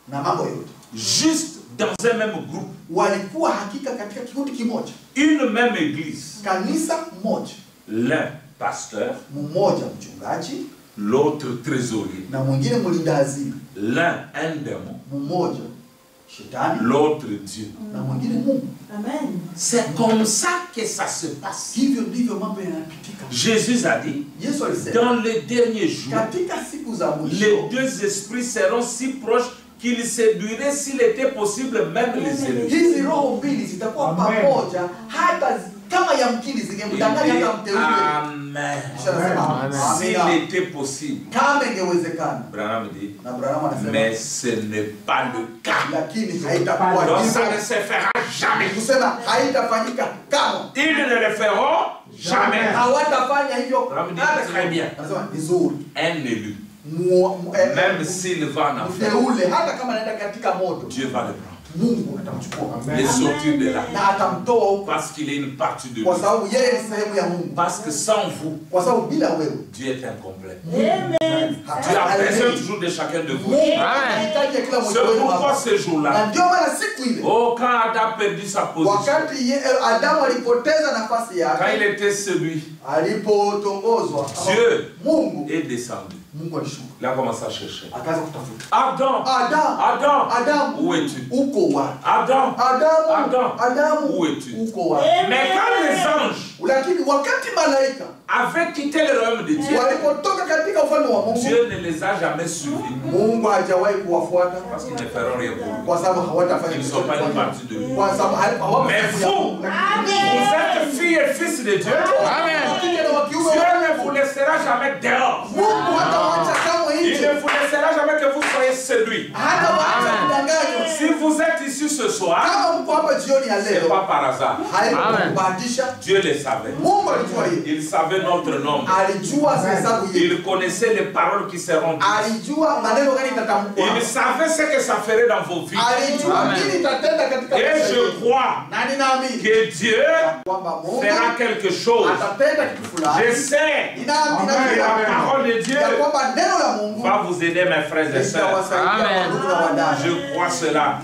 na mambo yote. Juste dans un même groupe, walikuwa hakika katika kikundi kimoja. Une même église. kanisa moja L'un pasteur, mmoja mchungaji. L'autre trésorier. na mwingine mlinda hazina. L'un un démon, mmoja l'autre Dieu. C'est comme ça que ça se passe. Jésus a dit, dans les derniers jours, les deux esprits seront si proches qu'ils séduiraient, s'il était possible, même les élus. Kama ya mkini zingemdanganya hata mteule. Possible, kama ingewezekana. Branham dit, na Branham anasema mais ce n'est pas le cas. lakini haitakuwa Donc ça ne hivyo se fera jamais. kusema haitafanyika kama Ils ne le feront jamais. hawatafanya hivyo. Branham dit hata très bien. anasema vizuri. Un élu, eh, même s'il va en enfer, mteule hata kama anaenda katika moto. Dieu va le prendre. Mungu atamchukua Les sortir de là. na atamtoa huko Parce qu'il est une partie de lui. kwa sababu yeye ni sehemu ya mungu Parce que sans vous, kwa sababu bila wewe Dieu est incomplet. Amen. Dieu a besoin toujours de chacun de vous. Amen. C'est pourquoi ce jour-là, ndio maana siku ile oh, quand Adam a perdu sa position, wakati alipoteza nafasi quand il était alipotongozwa Dieu mungu est descendu. Mungu alishuka. Il a commencé à chercher. akaanza kutafuta. Adam, adamu Adam, adamu où es-tu uko wapi? Adam. adamu Adam, adamu où es-tu uko wapi? Mais quand les anges lakini wakati malaika avaient quitté le royaume de Dieu, walipotoka katika ufalme wa mungu Dieu ne les a jamais suivis. Mungu hajawahi kuwafuata. Parce qu'ils ne feront rien pour lui. kwa sababu hawatafanya Ils ne sont pas une partie de lui. kwa sababu hawako Mais vous, Vous êtes fille et fils de Dieu. Amen. Dieu vous laissera jamais dehors. Il ne vous laissera jamais que vous soyez Amen. Ici ce soir, ce pas par hasard. Amen. Dieu le savait. Il savait notre nombre. yetu Il connaissait les paroles qui seront dites. Il savait ce que ça ferait dans vos vies. Amen. Et je crois que Dieu fera quelque chose. Je sais que la parole de Dieu va vous aider, mes frères et sœurs. Amen. Je crois cela.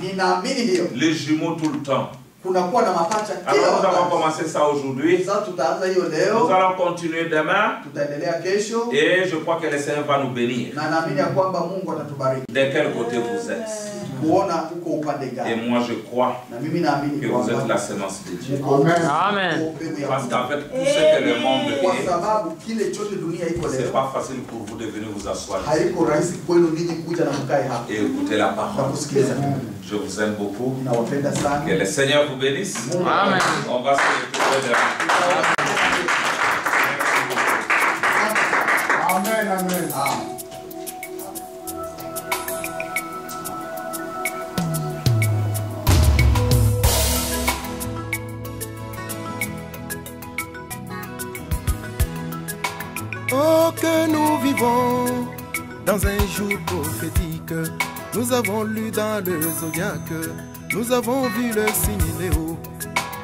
Hiyo Les jumeaux tout le temps. kunakuwa na mapacha kila Alors nous allons wakati commencer ça aujourd'hui. sasa tutaanza hiyo Nous allons continuer demain. tutaendelea kesho Et je crois que le Seigneur va nous bénir. na naamini ya kwamba mungu atatubariki De quel côté vous êtes? Kuona uko upande Et moi je crois na mimi naamini que vous êtes la semence de Dieu. Amen. Parce Mungu. qu'avec tout ce que le monde kwa est, sababu kile chote dunia iko c'est leo pas facile pour vous de venir vous asseoir ici haiko rahisi kwenu ninyi kuja na mkae hapa et écouter la na parole. Je vous aime beaucoup. Que le Seigneur vous bénisse. Amen. On va se retrouver. Amen, amen. Ah. Oh, que nous vivons dans un jour prophétique. Nous avons lu dans le zodiaque, nous avons vu le signe Léo.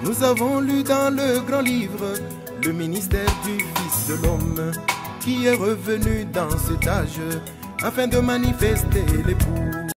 Nous avons lu dans le grand livre le ministère du Fils de l'homme qui est revenu dans cet âge afin de manifester l'époux.